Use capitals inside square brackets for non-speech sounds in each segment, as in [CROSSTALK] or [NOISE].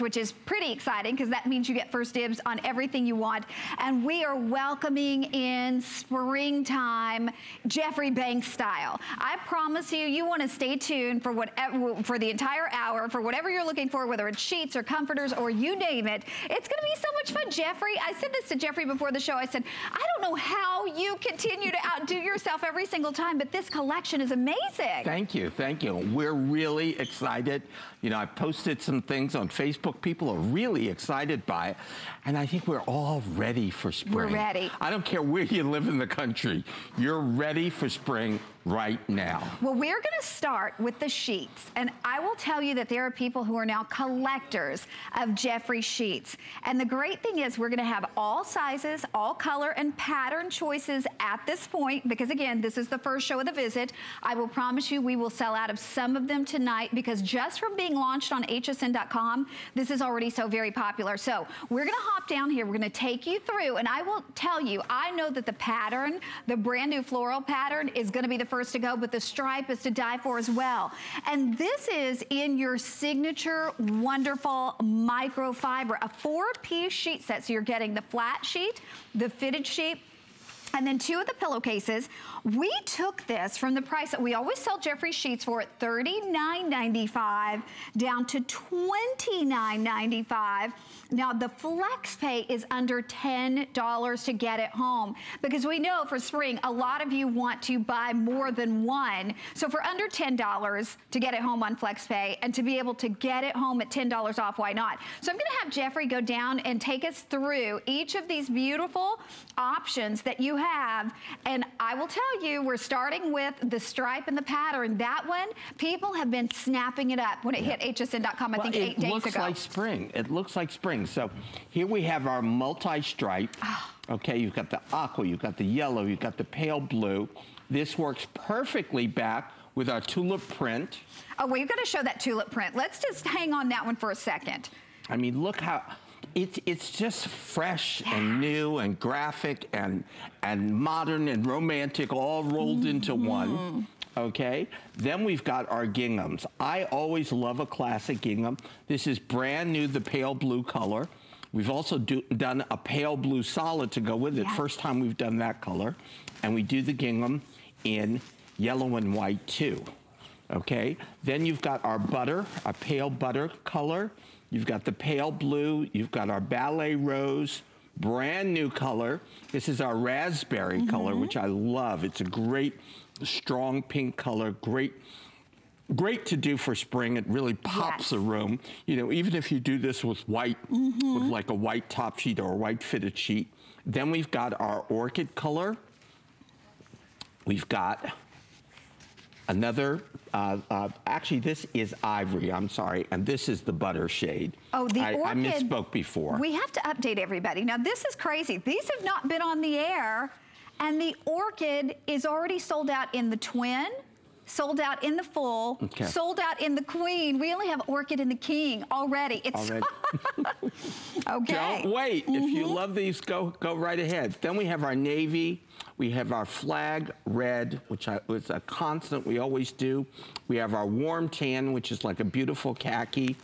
which is pretty exciting because that means you get first dibs on everything you want. And we are welcoming in springtime Jeffrey Banks style. I promise you, you want to stay tuned for whatever for the entire hour for whatever you're looking for, whether it's sheets or comforters or you name it. It's going to be so much fun, Jeffrey. I said this to Jeffrey before the show. I said, I don't know how you continue to outdo yourself every single time, but this collection is amazing. Thank you, thank you. We're really excited. You know, I posted some things on Facebook People are really excited by it. And I think we're all ready for spring. We're ready. I don't care where you live in the country. You're ready for spring right now. Well, we're gonna start with the sheets. And I will tell you that there are people who are now collectors of Jeffrey sheets. And the great thing is we're gonna have all sizes, all color and pattern choices at this point, because again, this is the first show of the visit. I will promise you we will sell out of some of them tonight because just from being launched on hsn.com, this is already so very popular. So we're gonna down here, we're gonna take you through, and I will tell you, I know that the pattern, the brand new floral pattern is gonna be the first first to go, but the stripe is to die for as well. And this is in your signature wonderful microfiber, a four-piece sheet set. So you're getting the flat sheet, the fitted sheet, and then two of the pillowcases, we took this from the price that we always sell Jeffrey sheets for at $39.95 down to $29.95. Now the flex pay is under $10 to get it home because we know for spring, a lot of you want to buy more than one. So for under $10 to get it home on flex pay and to be able to get it home at $10 off, why not? So I'm gonna have Jeffrey go down and take us through each of these beautiful options that you have. And I will tell you, we're starting with the stripe and the pattern. That one, people have been snapping it up when it yeah. hit hsn.com, I well, think eight days ago. It looks like spring. It looks like spring. So here we have our multi-stripe. Oh. Okay, you've got the aqua, you've got the yellow, you've got the pale blue. This works perfectly back with our tulip print. Oh, well, you've got to show that tulip print. Let's just hang on that one for a second. I mean, look how, it's it's just fresh yeah. and new and graphic and and modern and romantic all rolled mm into one. Okay, then we've got our ginghams. I always love a classic gingham. This is brand new, the pale blue color. We've also do, done a pale blue solid to go with it. First time we've done that color. And we do the gingham in yellow and white too. Okay, then you've got our butter, a pale butter color. You've got the pale blue. You've got our ballet rose, brand new color. This is our raspberry mm -hmm. color, which I love. It's a great, strong pink color, great great to do for spring. It really pops yes. the room. You know, even if you do this with white, mm -hmm. with like a white top sheet or a white fitted sheet. Then we've got our orchid color. We've got Another, uh, uh, actually this is ivory, I'm sorry, and this is the butter shade. Oh, the I, orchid. I misspoke before. We have to update everybody. Now this is crazy. These have not been on the air, and the orchid is already sold out in the twin, sold out in the full, okay. sold out in the queen. We only have orchid in the king already. It's already. [LAUGHS] okay. Don't wait. Mm -hmm. If you mm-hmm. love these, go go right ahead. Then we have our navy. We have our flag red, which is a constant we always do. We have our warm tan, which is like a beautiful khaki.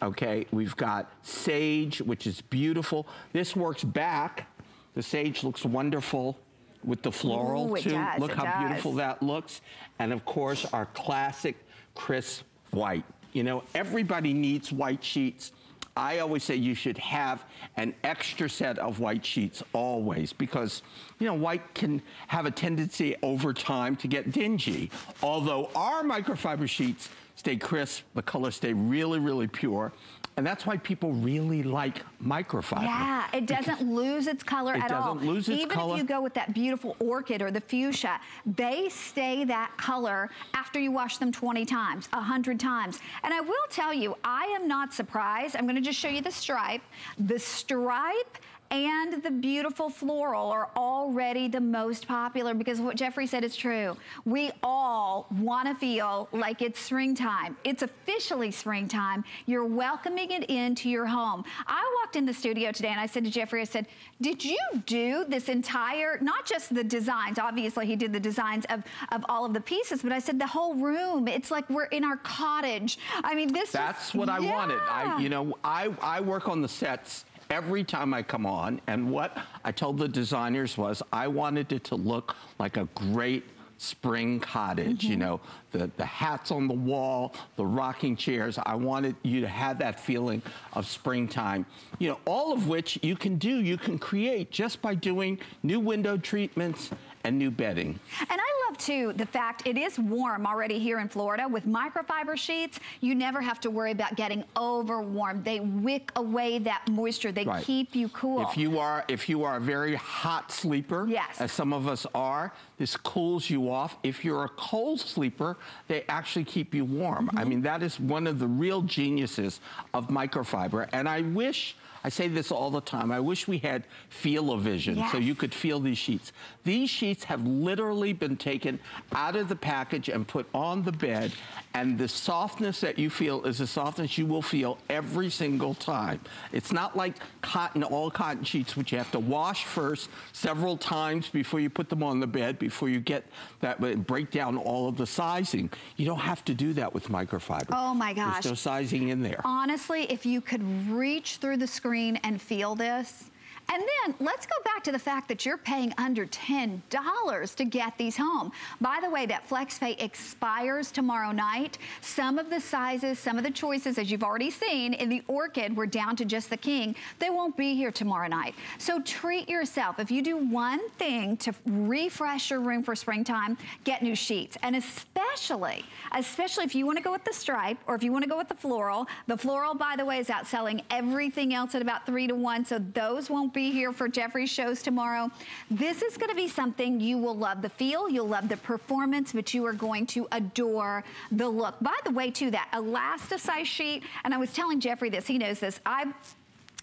Okay, we've got sage, which is beautiful. This works back. The sage looks wonderful with the floral Ooh, too. Does, Look how does. beautiful that looks. And of course, our classic crisp white. You know, everybody needs white sheets. I always say you should have an extra set of white sheets always because, you know, white can have a tendency over time to get dingy. Although our microfiber sheets stay crisp, the colors stay really, really pure. And that's why people really like microfiber. Yeah, it doesn't lose its color it at all. It doesn't lose its Even color. if you go with that beautiful orchid or the fuchsia, they stay that color after you wash them 20 times, 100 times. And I will tell you, I am not surprised. I'm gonna just show you the stripe. The stripe and the beautiful floral are already the most popular because what Jeffrey said is true. We all want to feel like it's springtime. It's officially springtime. You're welcoming it into your home. I walked in the studio today and I said to Jeffrey, I said, did you do this entire, not just the designs, obviously he did the designs of, of all of the pieces, but I said the whole room, it's like we're in our cottage. I mean, this is. That's just, what I yeah. wanted. I, you know, I, I work on the sets every time I come on, and what I told the designers was I wanted it to look like a great spring cottage, you mm-hmm. know, the, the hats on the wall, the rocking chairs. I wanted you to have that feeling of springtime, you know, all of which you can do, you can create just by doing new window treatments and new bedding. And I love too the fact it is warm already here in Florida with microfiber sheets. You never have to worry about getting over warm. They wick away that moisture. They Right. keep you cool. If you are if you are a very hot sleeper, Yes. as some of us are, this cools you off. If you're a cold sleeper, they actually keep you warm. Mm-hmm. I mean, that is one of the real geniuses of microfiber. And I wish I say this all the time. I wish we had feel-o-vision so you could feel these sheets. These sheets have literally been taken out of the package and put on the bed, and the softness that you feel is the softness you will feel every single time. It's not like cotton, all cotton sheets, which you have to wash first several times before you put them on the bed, before you get that, uh, break down all of the sizing. You don't have to do that with microfiber. Oh, my gosh. There's no sizing in there. Honestly, if you could reach through the screen and feel this, and then let's go back to the fact that you're paying under $10 to get these home. By the way, that FlexPay expires tomorrow night. Some of the sizes, some of the choices, as you've already seen, in the Orchid, we're down to just the King. They won't be here tomorrow night. So treat yourself. If you do one thing to refresh your room for springtime, get new sheets. And especially, especially if you want to go with the stripe or if you want to go with the floral. The floral, by the way, is outselling everything else at about three to one. So those won't be here for Jeffrey's shows tomorrow. This is going to be something you will love the feel, you'll love the performance, but you are going to adore the look. By the way, too, that elasticized sheet, and I was telling Jeffrey this, he knows this. I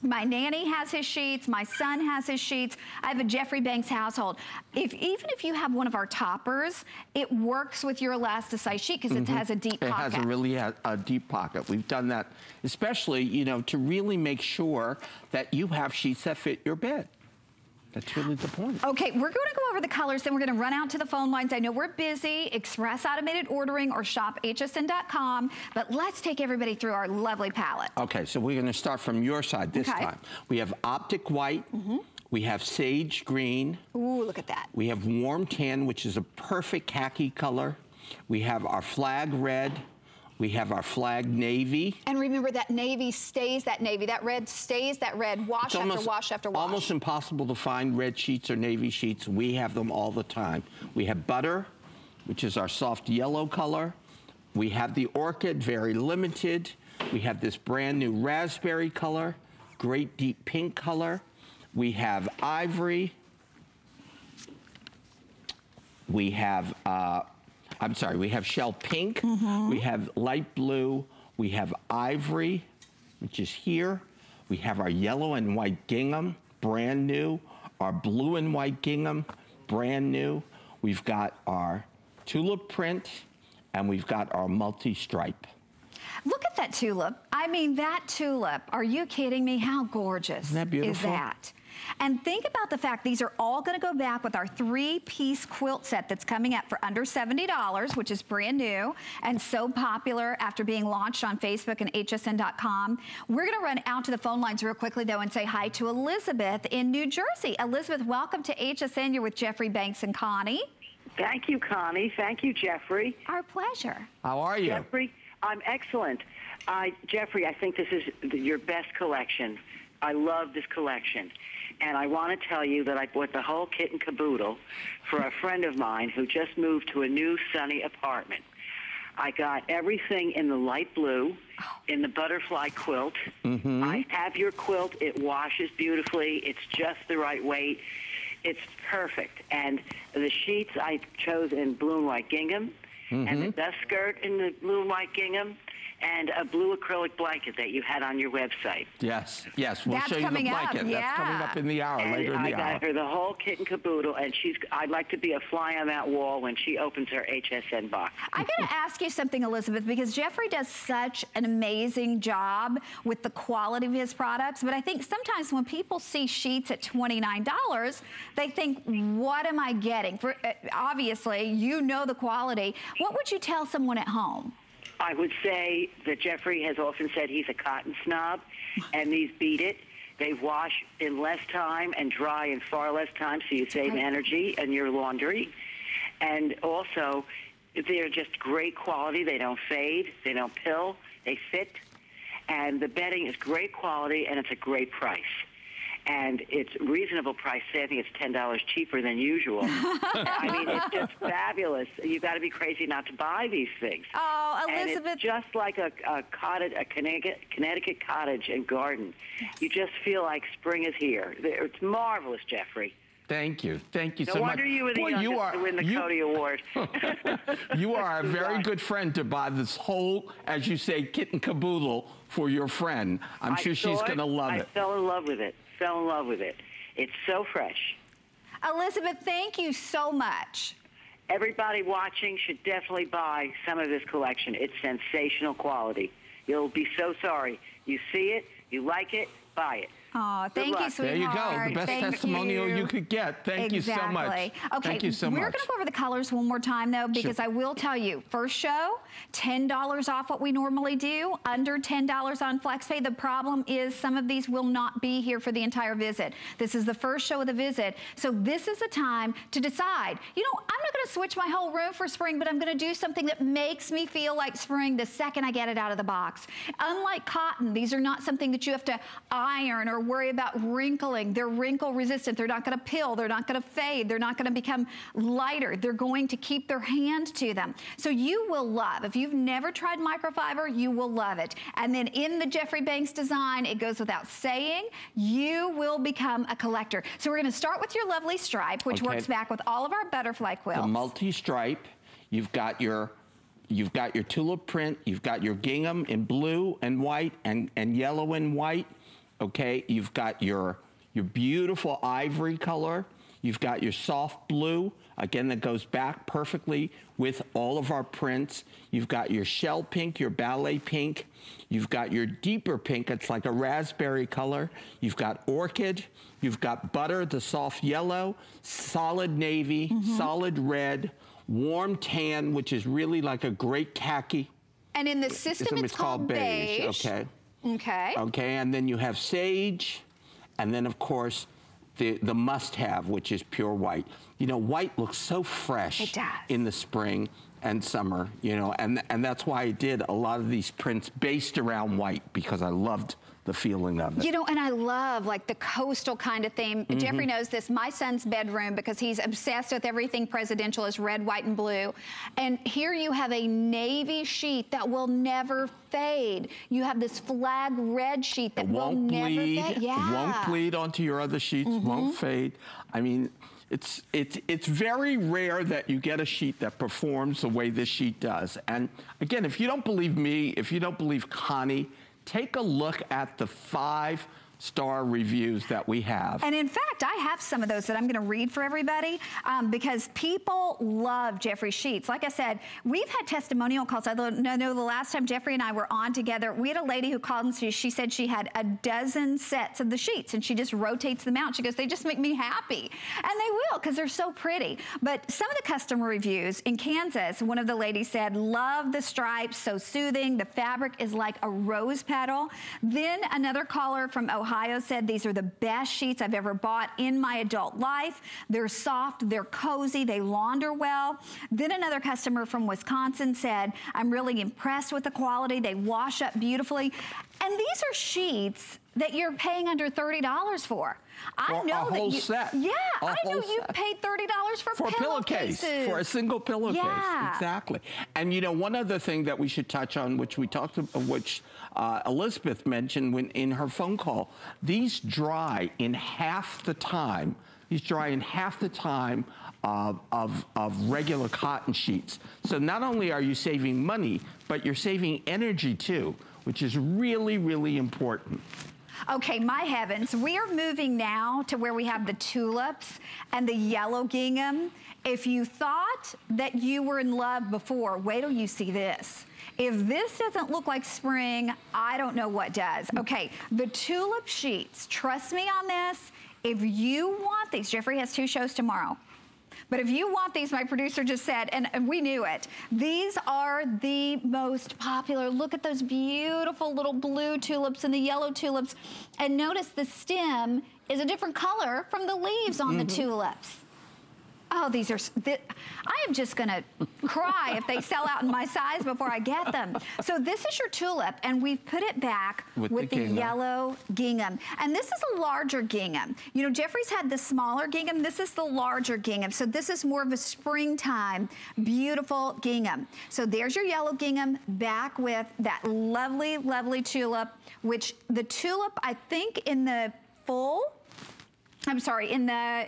my nanny has his sheets. My son has his sheets. I have a Jeffrey Banks household. If even if you have one of our toppers, it works with your elasticized sheet because it mm-hmm. has a deep It pocket. It has a really ha- a deep pocket. We've done that, especially you know, to really make sure that you have sheets that fit your bed. That's really the point. Okay, we're going to go over the colors, then we're going to run out to the phone lines. I know we're busy, express automated ordering or shophsn.com, but let's take everybody through our lovely palette. Okay, so we're going to start from your side this Okay. time. We have optic white. Mm-hmm. We have sage green. Ooh, look at that. We have warm tan, which is a perfect khaki color. We have our flag red. We have our flag navy. And remember that navy stays that navy. That red stays that red. Wash It's after wash after wash. almost impossible to find red sheets or navy sheets. We have them all the time. We have butter, which is our soft yellow color. We have the orchid, very limited. We have this brand new raspberry color, great deep pink color. We have ivory. We have, uh, I'm sorry, we have shell pink. Mm-hmm. We have light blue. We have ivory, which is here. We have our yellow and white gingham, brand new. Our blue and white gingham, brand new. We've got our tulip print, and we've got our multi-stripe. Look at that tulip. I mean, that tulip. Are you kidding me? How gorgeous Isn't that is beautiful? that? And think about the fact these are all going to go back with our three-piece quilt set that's coming up for under $70, which is brand new and so popular after being launched on Facebook and hsn.com. We're going to run out to the phone lines real quickly, though, and say hi to Elizabeth in New Jersey. Elizabeth, welcome to HSN. You're with Jeffrey Banks and Connie. Thank you, Connie. Thank you, Jeffrey. Our pleasure. How are you? Jeffrey, I'm excellent. Uh, Jeffrey, I think this is your best collection. I love this collection. And I want to tell you that I bought the whole kit and caboodle for a friend of mine who just moved to a new sunny apartment. I got everything in the light blue, in the butterfly quilt. Mm-hmm. I have your quilt. It washes beautifully. It's just the right weight. It's perfect. And the sheets I chose in blue and white gingham, and the mm-hmm. dust skirt in the blue and white gingham, and a blue acrylic blanket that you had on your website. Yes, yes. We'll That's show you the coming up, blanket. That's coming up in the hour, And later in I the got hour. her the whole kit and caboodle, and she's. I'd like to be a fly on that wall when she opens her HSN box. [LAUGHS] I got to ask you something, Elizabeth, because Jeffrey does such an amazing job with the quality of his products. But I think sometimes when people see sheets at $29, they think, what am I getting? For, uh, obviously, you know the quality. What would you tell someone at home? I would say that Jeffrey has often said he's a cotton snob, and these beat it. They wash in less time and dry in far less time, so you save energy in your laundry. And also, they're just great quality. They don't fade. They don't pill. They fit. And the bedding is great quality, and it's a great price. And it's reasonable price. Say I think it's ten dollars cheaper than usual. [LAUGHS] I mean, it's just fabulous. You've got to be crazy not to buy these things. Oh, Elizabeth, And Elizabeth. it's just like a, a cottage, a Connecticut, Connecticut cottage and garden. You just feel like spring is here. It's marvelous, Jeffrey. Thank you. Thank you No so wonder much. you were the Boy, youngest you are, to win the you, Coty Award. [LAUGHS] you are a very good friend to buy this whole, as you say, kit and caboodle for your friend. I'm I sure she's going to love I it. fell in love with it. Fell in love with it. It's so fresh. Elizabeth, thank you so much. Everybody watching should definitely buy some of this collection. It's sensational quality. You'll be so sorry. You see it, you like it, buy it. Oh, thank you, luck. sweetheart. There you go. The best Thank testimonial you. you. could get. Thank you so much. Exactly. Okay, Thank you so we're going to go over the colors one more time, though, because Sure. I will tell you, first show, $10 off what we normally do, under $10 on FlexPay. The problem is some of these will not be here for the entire visit. This is the first show of the visit, so this is a time to decide, you know, I'm not going to switch my whole room for spring, but I'm going to do something that makes me feel like spring the second I get it out of the box. Unlike cotton, these are not something that you have to iron or worry about wrinkling. They're wrinkle resistant. They're not going to pill. They're not going to fade. They're not going to become lighter. They're going to keep their hand to them. So you will love. If you've never tried microfiber, you will love it. And then in the Jeffrey Banks design, it goes without saying, you will become a collector. So we're going to start with your lovely stripe, which Okay. works back with all of our butterfly quilts. the multi-stripe. You've got your you've got your tulip print. You've got your gingham in blue and white and, and yellow and white. Okay, you've got your your beautiful ivory color. You've got your soft blue again that goes back perfectly with all of our prints. You've got your shell pink, your ballet pink. You've got your deeper pink. It's like a raspberry color. You've got orchid. You've got butter, the soft yellow, solid navy, mm-hmm. solid red, warm tan, which is really like a great khaki. and in the system, It's it's, called beige. Okay. Okay. Okay, and then you have sage, and then of course the the must-have, which is pure white. You know, white looks so fresh in the spring and summer. You know, and and that's why I did a lot of these prints based around white because I loved the feeling of it. You know, and I love like the coastal kind of theme. Mm-hmm. Jeffrey knows this. My son's bedroom, because he's obsessed with everything presidential, is red, white, and blue. And here you have a navy sheet that will never fade. You have this flag red sheet that will won't never bleed. fade. Yeah. Won't bleed onto your other sheets. Won't fade. I mean, it's it's it's very rare that you get a sheet that performs the way this sheet does. And again, if you don't believe me, if you don't believe Connie, take a look at the five star reviews that we have. And in fact, I have some of those that I'm going to read for everybody um, because people love Jeffrey Sheets. Like I said, we've had testimonial calls. I know the last time Jeffrey and I were on together, we had a lady who called and she, she said she had a dozen sets of the sheets and she just rotates them out. She goes, they just make me happy. And they will because they're so pretty. But some of the customer reviews in Kansas, one of the ladies said, love the stripes, so soothing. The fabric is like a rose petal. Then another caller from Ohio said, these are the best sheets I've ever bought in my adult life. They're soft, they're cozy, they launder well. Then another customer from Wisconsin said, I'm really impressed with the quality. They wash up beautifully. And these are sheets that you're paying under $30 for. I For a know that whole you, set. Yeah, A I know you paid $30 for, for a pillowcase, for a single pillowcase. Yeah. Exactly. And you know, one other thing that we should touch on, which we talked about, which uh, Elizabeth mentioned when in her phone call, these dry in half the time He's drying half the time of, of, of regular cotton sheets. So not only are you saving money, but you're saving energy too, which is really, really important. Okay, my heavens, we are moving now to where we have the tulips and the yellow gingham. If you thought that you were in love before, wait till you see this. If this doesn't look like spring, I don't know what does. Okay, the tulip sheets, trust me on this. If you want these, Jeffrey has two shows tomorrow. But if you want these, my producer just said, and, and, we knew it, these are the most popular. Look at those beautiful little blue tulips and the yellow tulips. And notice the stem is a different color from the leaves on mm -hmm. the mm-hmm. tulips oh, these are, th I am just gonna cry if they sell out in my size before I get them. So this is your tulip, and we've put it back with, with the, the yellow gingham. And this is a larger gingham. You know, Jeffrey's had the smaller gingham. This is the larger gingham. So this is more of a springtime, beautiful gingham. So there's your yellow gingham back with that lovely, lovely tulip, which the tulip, I think in the full, I'm sorry, in the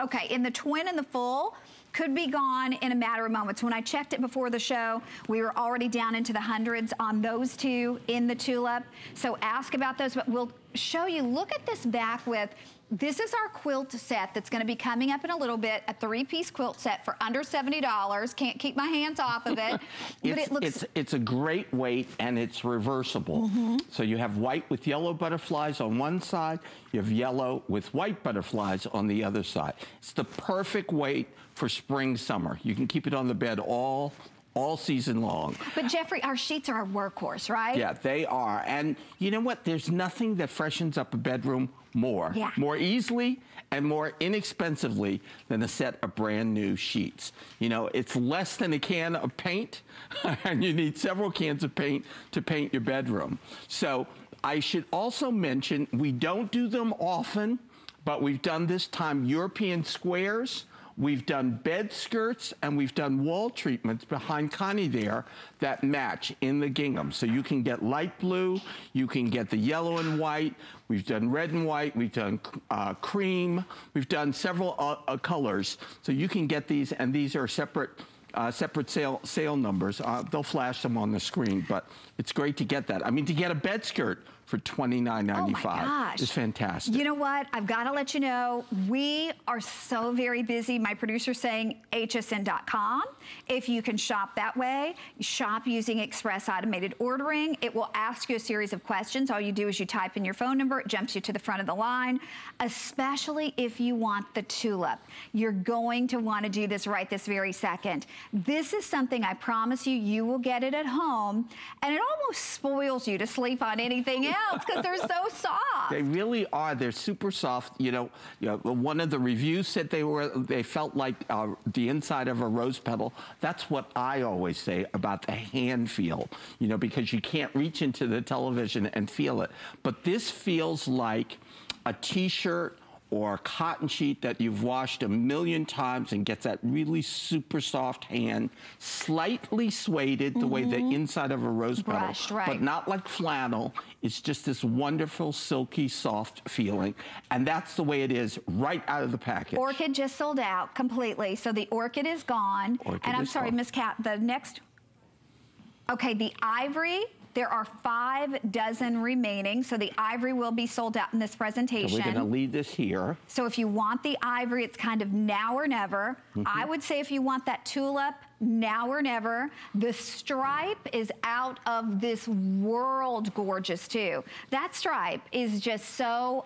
Okay, in the twin and the full, could be gone in a matter of moments. When I checked it before the show, we were already down into the hundreds on those two in the tulip. So ask about those, but we'll show you, look at this back with this is our quilt set that's going to be coming up in a little bit, a three-piece quilt set for under $70. Can't keep my hands off of it. [LAUGHS] but it looks... It's, it's a great weight, and it's reversible. Mm -hmm. So you have white with yellow butterflies on one side. You have yellow with white butterflies on the other side. It's the perfect weight for spring, summer. You can keep it on the bed all all season long. But Jeffrey, our sheets are our workhorse, right? Yeah, they are. And you know what? There's nothing that freshens up a bedroom more, yeah. more easily and more inexpensively than a set of brand new sheets. You know, it's less than a can of paint, [LAUGHS] and you need several cans of paint to paint your bedroom. So I should also mention, we don't do them often, but we've done this time European squares We've done bed skirts and we've done wall treatments behind Connie there that match in the gingham. So you can get light blue, you can get the yellow and white. We've done red and white, we've done uh, cream, we've done several uh, uh, colors. So you can get these and these are separate uh, separate sale sale numbers. Uh, they'll flash them on the screen, but it's great to get that. I mean, to get a bed skirt for $29.95. Oh It's fantastic. You know what? I've got to let you know, we are so very busy. My producer's saying hsn.com. If you can shop that way, shop using express automated ordering. It will ask you a series of questions. All you do is you type in your phone number. It jumps you to the front of the line, especially if you want the tulip. You're going to want to do this right this very second. This is something I promise you, you will get it at home, and it almost spoils you to sleep on anything else else because they're so soft. They really are. They're super soft. You know, you know, one of the reviews said they were they felt like uh, the inside of a rose petal. That's what I always say about the hand feel. You know, because you can't reach into the television and feel it. But this feels like a t-shirt or a cotton sheet that you've washed a million times and gets that really super soft hand, slightly suede the mm -hmm. way the mm-hmm. inside of a rose petal, Brushed, right. but not like flannel. It's just this wonderful, silky, soft feeling. And that's the way it is right out of the package. Orchid just sold out completely. So the orchid is gone. Orchid and I'm sorry, Miss Cat, the next Okay, the ivory there are five dozen remaining, so the ivory will be sold out in this presentation. So we're gonna leave this here. So if you want the ivory, it's kind of now or never. Mm -hmm. I would say if you want that tulip, now or never. The stripe is out of this world gorgeous too. That stripe is just so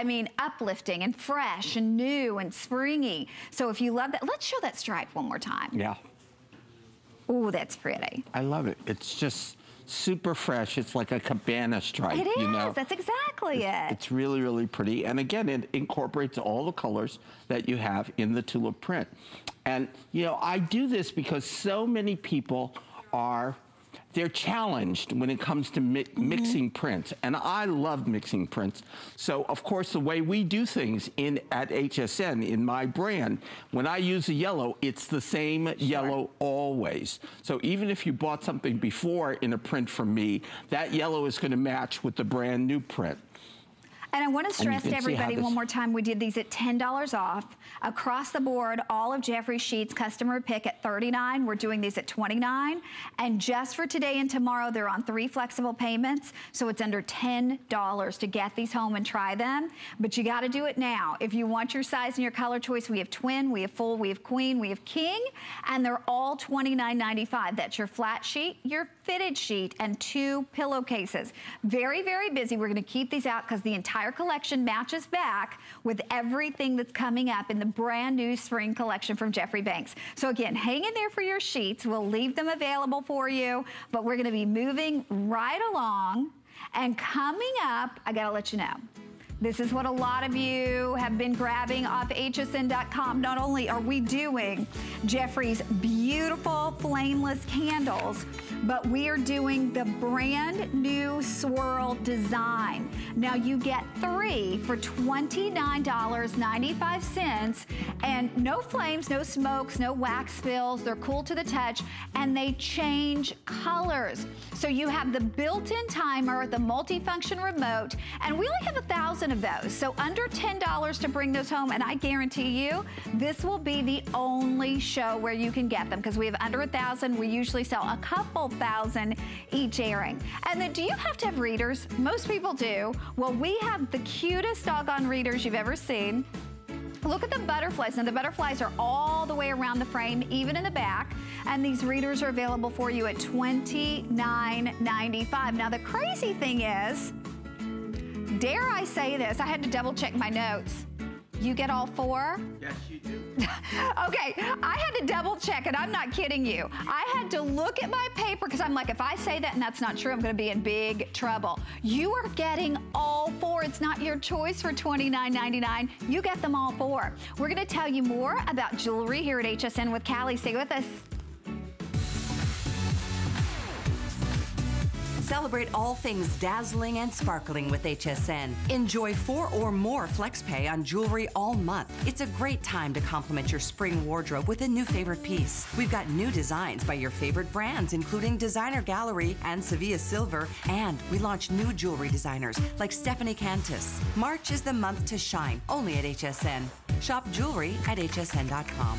I mean, uplifting and fresh and new and springy. So if you love that, let's show that stripe one more time. Yeah. Oh, that's pretty. I love it. It's just, super fresh. It's like a cabana stripe. It is. You know? That's exactly it's, it. It's really, really pretty. And again, it incorporates all the colors that you have in the tulip print. And, you know, I do this because so many people are they're challenged when it comes to mi mm -hmm. mixing prints. And I love mixing prints. So, of course, the way we do things in at HSN, in my brand, when I use a yellow, it's the same sure. yellow always. So even if you bought something before in a print from me, that yellow is going to match with the brand new print. And I want to stress to everybody one more time, we did these at $10 off. Across the board, all of Jeffrey Sheets customer pick at 39. We're doing these at 29. And just for today and tomorrow, they're on three flexible payments. So it's under $10 to get these home and try them. But you got to do it now. If you want your size and your color choice, we have twin, we have full, we have queen, we have king, and they're all $29.95. That's your flat sheet, your fitted sheet, and two pillowcases. Very, very busy. We're going to keep these out because the entire collection matches back with everything that's coming up in the brand new spring collection from Jeffrey Banks. So again, hang in there for your sheets. We'll leave them available for you, but we're going to be moving right along. And coming up, I got to let you know. This is what a lot of you have been grabbing off hsn.com. Not only are we doing Jeffrey's beautiful flameless candles, but we are doing the brand new swirl design. Now you get three for $29.95 and no flames, no smokes, no wax spills. They're cool to the touch and they change colors. So you have the built-in timer, the multifunction remote, and we only have a thousand of those. So under $10 to bring those home, and I guarantee you, this will be the only show where you can get them because we have under a thousand. We usually sell a couple thousand each airing. And then do you have to have readers? Most people do. Well, we have the cutest doggone readers you've ever seen. Look at the butterflies. Now the butterflies are all the way around the frame, even in the back. And these readers are available for you at $29.95. Now the crazy thing is, dare I say this, I had to double check my notes. You get all four? Yes, you do. [LAUGHS] okay, I had to double check and I'm not kidding you. I had to look at my paper because I'm like, if I say that and that's not true, I'm gonna be in big trouble. You are getting all four. It's not your choice for $29.99. You get them all four. We're gonna tell you more about jewelry here at HSN with Callie. Stay with us. Celebrate all things dazzling and sparkling with HSN. Enjoy four or more FlexPay on jewelry all month. It's a great time to complement your spring wardrobe with a new favorite piece. We've got new designs by your favorite brands, including Designer Gallery and Sevilla Silver, and we launch new jewelry designers like Stephanie Cantus. March is the month to shine, only at HSN. Shop jewelry at hsn.com.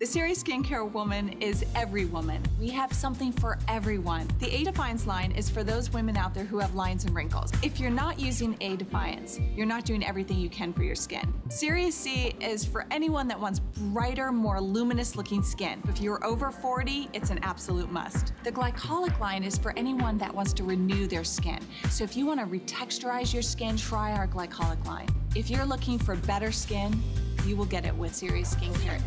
The Serious Skincare Woman is every woman. We have something for everyone. The A Defiance line is for those women out there who have lines and wrinkles. If you're not using A Defiance, you're not doing everything you can for your skin. Serious C is for anyone that wants brighter, more luminous looking skin. If you're over 40, it's an absolute must. The Glycolic line is for anyone that wants to renew their skin. So if you want to retexturize your skin, try our Glycolic line. If you're looking for better skin, you will get it with Serious Skincare.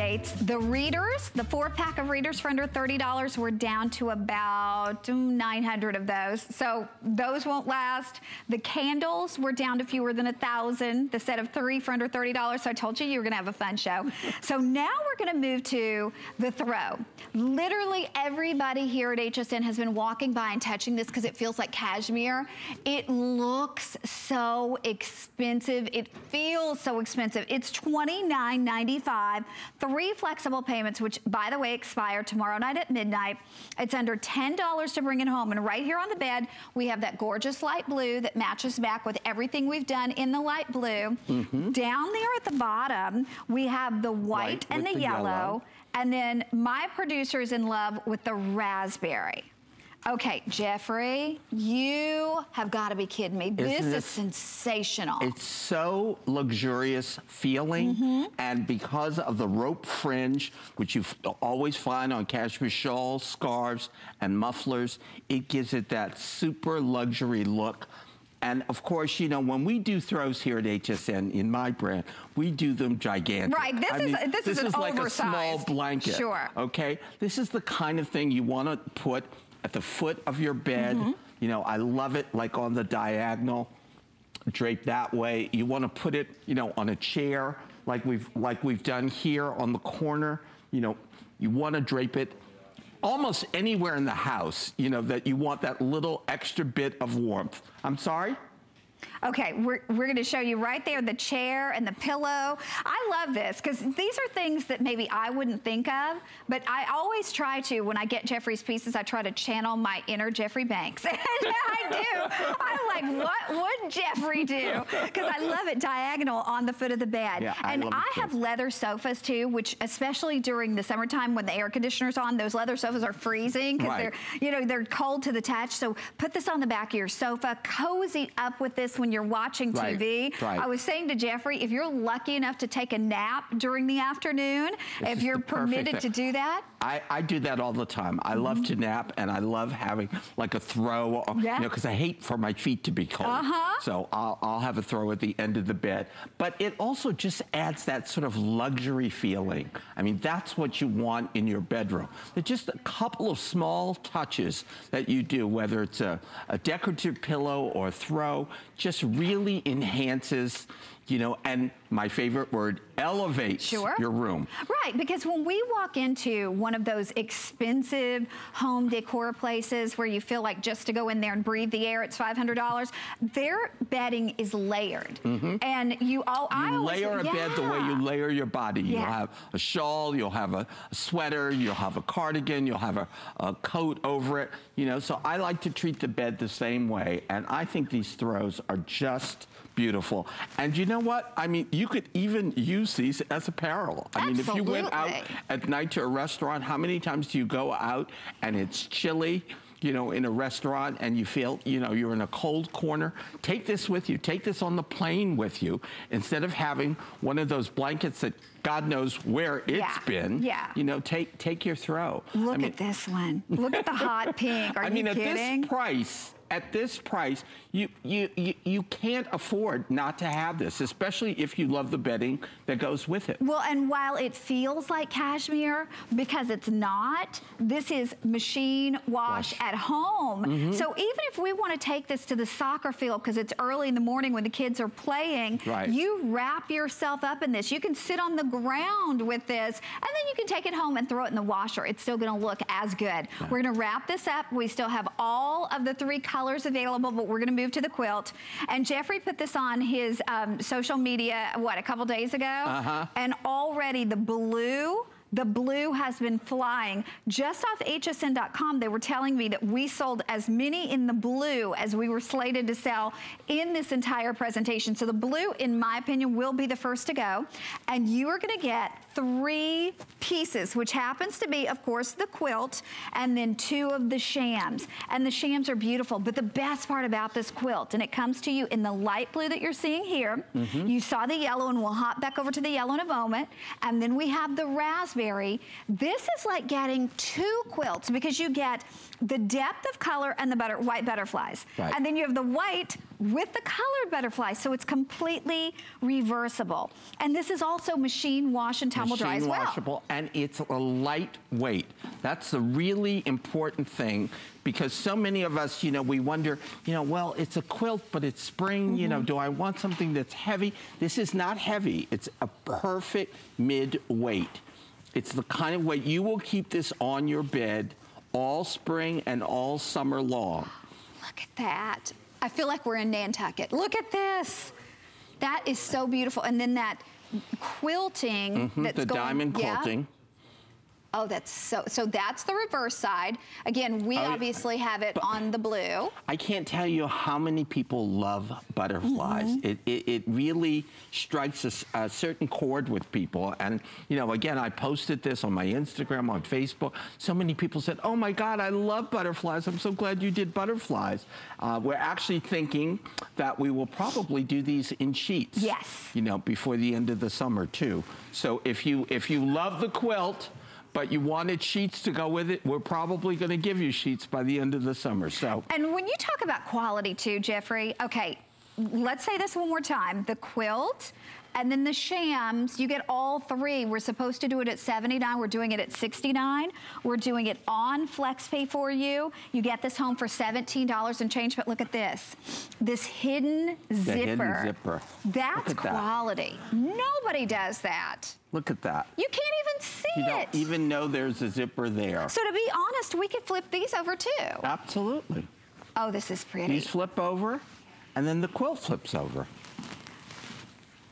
Updates. The readers, the four pack of readers for under $30, we're down to about 900 of those. So those won't last. The candles, we're down to fewer than a thousand. The set of three for under $30. So I told you you were gonna have a fun show. so now we're gonna move to the throw. Literally everybody here at HSN has been walking by and touching this because it feels like cashmere. It looks so expensive. It feels so expensive. It's $29.95 three flexible payments, which by the way expire tomorrow night at midnight. It's under $10 to bring it home. And right here on the bed, we have that gorgeous light blue that matches back with everything we've done in the light blue. Mm -hmm. Down there at the bottom, we have the white, white and the, the yellow. yellow. And then my producer is in love with the raspberry. Okay, Jeffrey, you have got to be kidding me. Isn't this is sensational. It's so luxurious feeling, mm -hmm. and because of the rope fringe, which you always find on cashmere shawls, scarves, and mufflers, it gives it that super luxury look. And of course, you know, when we do throws here at HSN in my brand, we do them gigantic. Right, this I is mean, this, this, is, is like oversized. a small blanket. Sure. Okay, this is the kind of thing you want to put at the foot of your bed. Mm -hmm. You know, I love it like on the diagonal, draped that way. You want to put it, you know, on a chair like we've like we've done here on the corner. You know, you want to drape it almost anywhere in the house, you know, that you want that little extra bit of warmth. I'm sorry? Okay, we're, we're gonna show you right there the chair and the pillow. I love this because these are things that maybe I wouldn't think of, but I always try to, when I get Jeffrey's pieces, I try to channel my inner Jeffrey Banks. [LAUGHS] and I do. I'm like, what would Jeffrey do? Because I love it diagonal on the foot of the bed. Yeah, and I, I have leather sofas too, which especially during the summertime when the air conditioner's on, those leather sofas are freezing because right. they're, you know, they're cold to the touch. So put this on the back of your sofa, cozy up with this when you're watching TV. Right, right. I was saying to Jeffrey, if you're lucky enough to take a nap during the afternoon, this if you're permitted to do that. I, I, do that all the time. I love to mm-hmm. nap and I love having like a throw, yeah. you know, because I hate for my feet to be cold. Uh -huh. So I'll, I'll have a throw at the end of the bed. But it also just adds that sort of luxury feeling. I mean, that's what you want in your bedroom. There's just a couple of small touches that you do, whether it's a, a decorative pillow or a throw, just really enhances you know, and my favorite word, elevates sure. your room. Right, because when we walk into one of those expensive home decor places where you feel like just to go in there and breathe the air, it's $500, their bedding is layered. Mm -hmm. And you all, you I always, layer a yeah. bed the way you layer your body. Yeah. You'll have a shawl, you'll have a, sweater, you'll have a cardigan, you'll have a, a coat over it, you know, so I like to treat the bed the same way. And I think these throws are just beautiful. And you know what? I mean, you could even use these as apparel. I Absolutely. mean, if you went out at night to a restaurant, how many times do you go out and it's chilly? you know, in a restaurant and you feel, you know, you're in a cold corner, take this with you. Take this on the plane with you instead of having one of those blankets that God knows where it's yeah. been. Yeah. You know, take take your throw. Look I mean, at this one. Look at the hot [LAUGHS] pink. Are I mean, you kidding? at this price, at this price, you, you, you, you can't afford not to have this, especially if you love the bedding that goes with it. Well, and while it feels like cashmere, because it's not, this is machine wash, wash. at home. Mm -hmm. So even if we want to take this to the soccer field because it's early in the morning when the kids are playing, right. you wrap yourself up in this. You can sit on the ground with this, and then you can take it home and throw it in the washer. It's still going to look as good. Yeah. We're going to wrap this up. We still have all of the three colors colors available, but we're gonna move to the quilt. And Jeffrey put this on his um, social media, what, a couple days ago? Uh-huh. And already the blue, the blue has been flying. Just off hsn.com, they were telling me that we sold as many in the blue as we were slated to sell in this entire presentation. So the blue, in my opinion, will be the first to go. And you are gonna get three pieces, which happens to be, of course, the quilt and then two of the shams. And the shams are beautiful. But the best part about this quilt, and it comes to you in the light blue that you're seeing here. Mm -hmm. You saw the yellow, and we'll hop back over to the yellow in a moment. And then we have the raspberry. This is like getting two quilts because you get the depth of color and the butter, white butterflies. Right. And then you have the white with the colored butterflies, so it's completely reversible. And this is also machine wash and tumble dry as well. washable, and it's a lightweight. That's the really important thing because so many of us, you know, we wonder, you know, well, it's a quilt, but it's spring, mm -hmm. you know, mm-hmm. do I want something that's heavy? This is not heavy. It's a perfect mid-weight. It's the kind of way you will keep this on your bed all spring and all summer long. Look at that. I feel like we're in Nantucket. Look at this. That is so beautiful. And then that quilting Mhm, that's the going, diamond yeah. quilting. Oh, that's so, so that's the reverse side. Again, we obviously have it on the blue. I can't tell you how many people love butterflies. Mm-hmm. It, it, it really strikes a certain chord with people. And, you know, again, I posted this on my Instagram, on Facebook. So many people said, oh my God, I love butterflies. I'm so glad you did butterflies. Uh, we're actually thinking that we will probably do these in sheets. Yes. You know, before the end of the summer, too. So if you, if you love the quilt, but you wanted sheets to go with it, we're probably going to give you sheets by the end of the summer. So And when you talk about quality too, Jeffrey, okay, let's say this one more time. The quilt and then the shams, you get all three. We're supposed to do it at 79. We're doing it at 69. We're doing it on FlexPay for you. You get this home for $17 and change, but look at this. This hidden The zipper. hidden zipper. That's at that. quality. Nobody does that. Look at that. You can't even see You it. don't even know there's a zipper there. so to be honest, we could flip these over too. Absolutely. Oh, this is pretty. These flip over, and then the quilt flips over.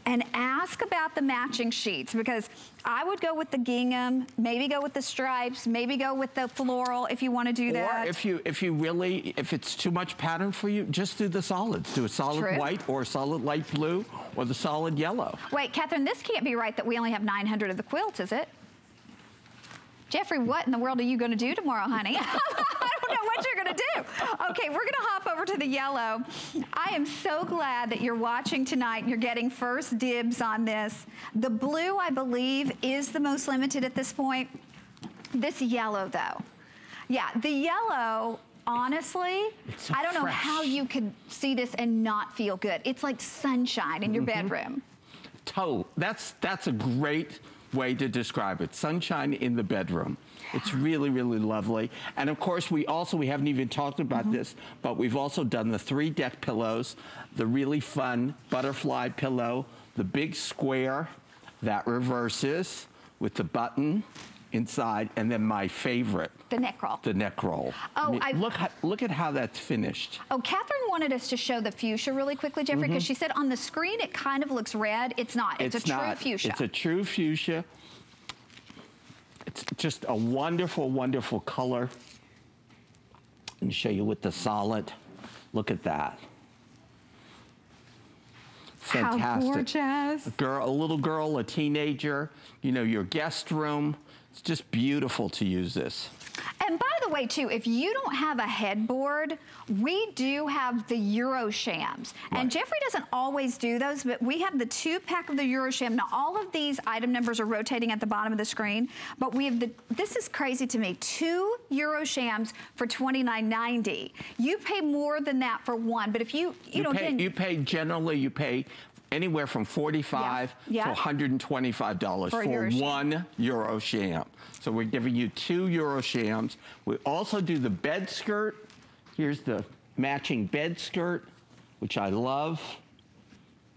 And ask about the matching sheets because I would go with the gingham, maybe go with the stripes, maybe go with the floral if you want to do that. Or if you if you really if it's too much pattern for you, just do the solids. Do a solid True. white or a solid light blue or the solid yellow. Wait, Catherine, this can't be right that we only have 900 of the quilts, is it? Jeffrey, what in the world are you going to do tomorrow, honey? [LAUGHS] I don't know what you're going to do. Okay, we're going to hop over to the yellow. I am so glad that you're watching tonight. And you're getting first dibs on this. The blue, I believe, is the most limited at this point. This yellow, though. Yeah, the yellow, honestly, so I don't know how you could see this and not feel good. It's like sunshine in your Mhm. bedroom. Toe. That's that's a great way to describe it. Sunshine in the bedroom. It's really, really lovely. And of course, we also, we haven't even talked about Mm-hmm. this, but we've also done the three deck pillows, the really fun butterfly pillow, the big square that reverses with the button inside, and then my favorite, The neck roll. the neck roll. Oh, mean, I- look, how, look at how that's finished. Oh, Catherine wanted us to show the fuchsia really quickly, Jeffrey, because Mhm. she said on the screen it kind of looks red. It's not. It's, a true fuchsia. It's a true fuchsia. It's just a wonderful, wonderful color. And show you with the solid. Look at that. Fantastic. How gorgeous. A girl, a little girl, a teenager, you know, your guest room. It's just beautiful to use this. And by the way, too, if you don't have a headboard, we do have the Euro Euroshams. And Jeffrey doesn't always do those, but we have the two pack of the Eurosham. Now, all of these item numbers are rotating at the bottom of the screen, but we have the, this is crazy to me, two Euroshams for $29.90. You pay more than that for one, but if you, you, know, pay, again, you pay generally you pay anywhere from 45 Yeah. to 125 dollars For for, Eurosham. one euro sham so we're giving you two euro shams we also do the bed skirt. Here's the matching bed skirt which i love.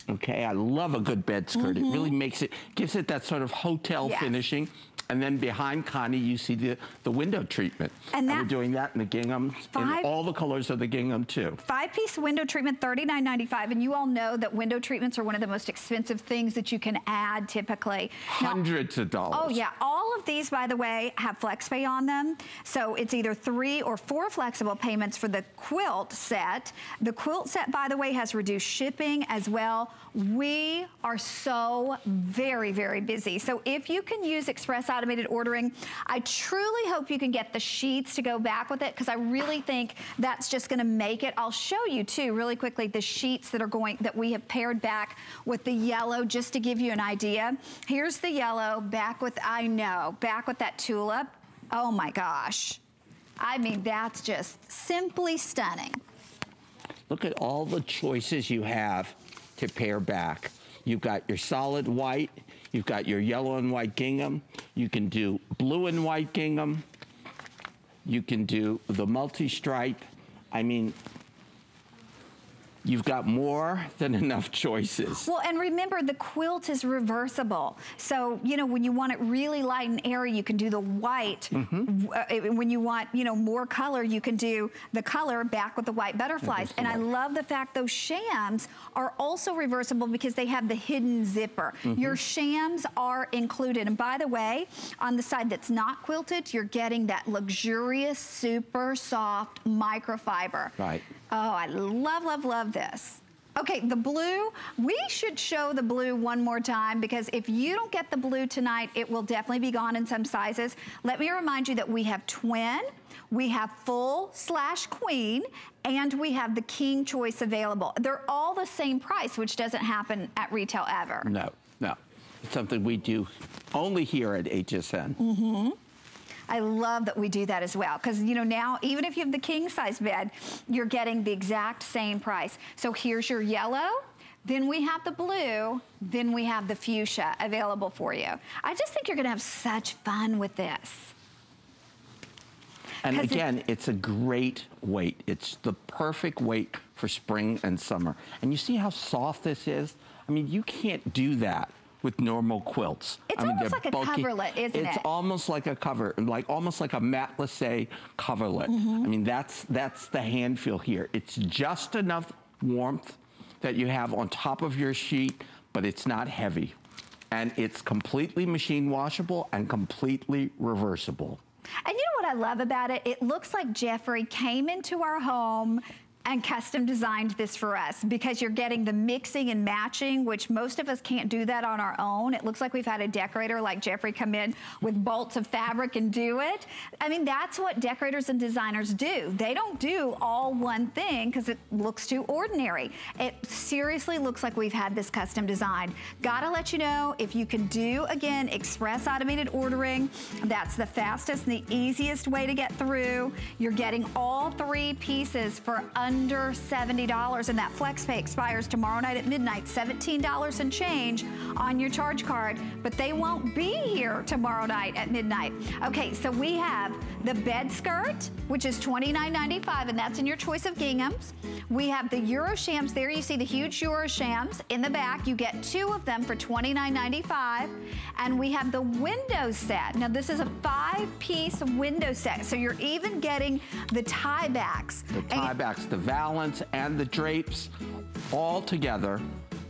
Okay i love a good bed skirt. It mm-hmm. really makes it gives it that sort of hotel Yes. finishing and then behind Connie, you see the, the window treatment. And we're doing that in the gingham, Five- in all the colors of the gingham too. Five-piece window treatment, $39.95, and you all know that window treatments are one of the most expensive things that you can add typically. Now- Hundreds of dollars. Oh yeah, all of these, by the way, have FlexPay on them. So it's either three or four flexible payments for the quilt set. The quilt set, by the way, has reduced shipping as well. We are so very, very busy. So if you can use Express Automated Ordering, I truly hope you can get the sheets to go back with it because I really think that's just gonna make it. I'll show you too, really quickly, the sheets that are going, that we have paired back with the yellow just to give you an idea. Here's the yellow, back with, I know, back with that tulip. Oh my gosh. I mean, that's just simply stunning. Look at all the choices you have to pair back. You've got your solid white, you've got your yellow and white gingham, you can do blue and white gingham, you can do the multi-stripe. I mean, you've got more than enough choices. Well, and remember the quilt is reversible. So, you know, when you want it really light and airy, you can do the white. Mm -hmm. When you want, you know, more color, you can do the color back with the white butterflies. And I love the fact those shams are also reversible because they have the hidden zipper. Mm -hmm. Your shams are included. And by the way, on the side that's not quilted, you're getting that luxurious, super soft microfiber. Right. Oh, I love, love, love this. Okay, the blue, we should show the blue one more time because if you don't get the blue tonight, it will definitely be gone in some sizes. Let me remind you that we have twin, we have full slash queen, and we have the king choice available. They're all the same price, which doesn't happen at retail ever. No, no. It's something we do only here at HSN. Mm-hmm. I love that we do that as well. Because, you know, now, even if you have the king size bed, you're getting the exact same price. So here's your yellow. Then we have the blue, then we have the fuchsia available for you. I just think you're gonna have such fun with this. And again, it's, it's, a great weight. It's the perfect weight for spring and summer. And you see how soft this is? I mean, you can't do that with normal quilts. It's I mean, almost like a bulky. coverlet, isn't it's it? It's almost like a cover, like almost like a matelassé coverlet. Mm -hmm. I mean, that's that's the hand feel here. It's just enough warmth that you have on top of your sheet, but it's not heavy. And it's completely machine washable and completely reversible. And you know what I love about it? It looks like Jeffrey came into our home, and custom designed this for us because you're getting the mixing and matching, which most of us can't do that on our own. It looks like we've had a decorator like Jeffrey come in with bolts of fabric and do it. I mean, that's what decorators and designers do. They don't do all one thing because it looks too ordinary. It seriously looks like we've had this custom designed. Gotta let you know, if you can do, again, express automated ordering, that's the fastest and the easiest way to get through. You're getting all three pieces for under under $70 and that FlexPay expires tomorrow night at midnight, $17 and change on your charge card, but they won't be here tomorrow night at midnight. Okay, so we have the bed skirt, which is $29.95 and that's in your choice of ginghams. We have the Euro Shams there. You see the huge Euro Shams in the back. You get two of them for $29.95. And we have the window set. Now this is a five piece window set. So you're even getting the tie backs. The tie backs, the valance and the drapes all together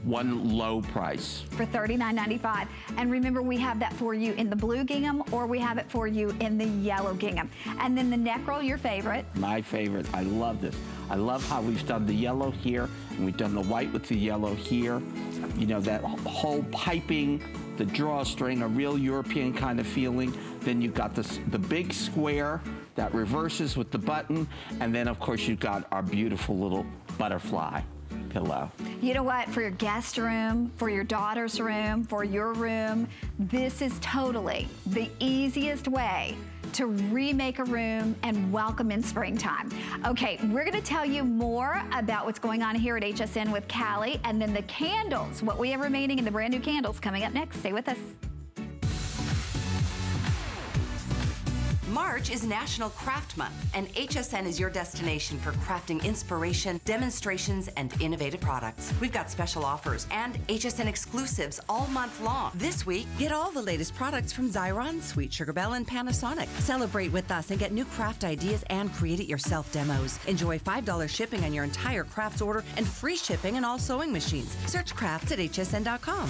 one low price. For $39.95. And remember, we have that for you in the blue gingham or we have it for you in the yellow gingham. And then the neck roll, your favorite. My favorite. I love this. I love how we've done the yellow here and we've done the white with the yellow here. You know, that whole piping, the drawstring, a real European kind of feeling. Then you've got this, the big square that reverses with the button. And then, of course, you've got our beautiful little butterfly pillow. You know what? For your guest room, for your daughter's room, for your room, this is totally the easiest way to remake a room and welcome in springtime. Okay, we're gonna tell you more about what's going on here at HSN with Callie and then the candles, what we have remaining and the brand new candles coming up next. Stay with us. March is National Craft Month, and HSN is your destination for crafting inspiration, demonstrations, and innovative products. We've got special offers and HSN exclusives all month long. This week, get all the latest products from Xyron, Sweet Sugar Belle, and Panasonic. Celebrate with us and get new craft ideas and create it yourself demos. Enjoy $5 shipping on your entire crafts order and free shipping on all sewing machines. Search crafts at hsn.com.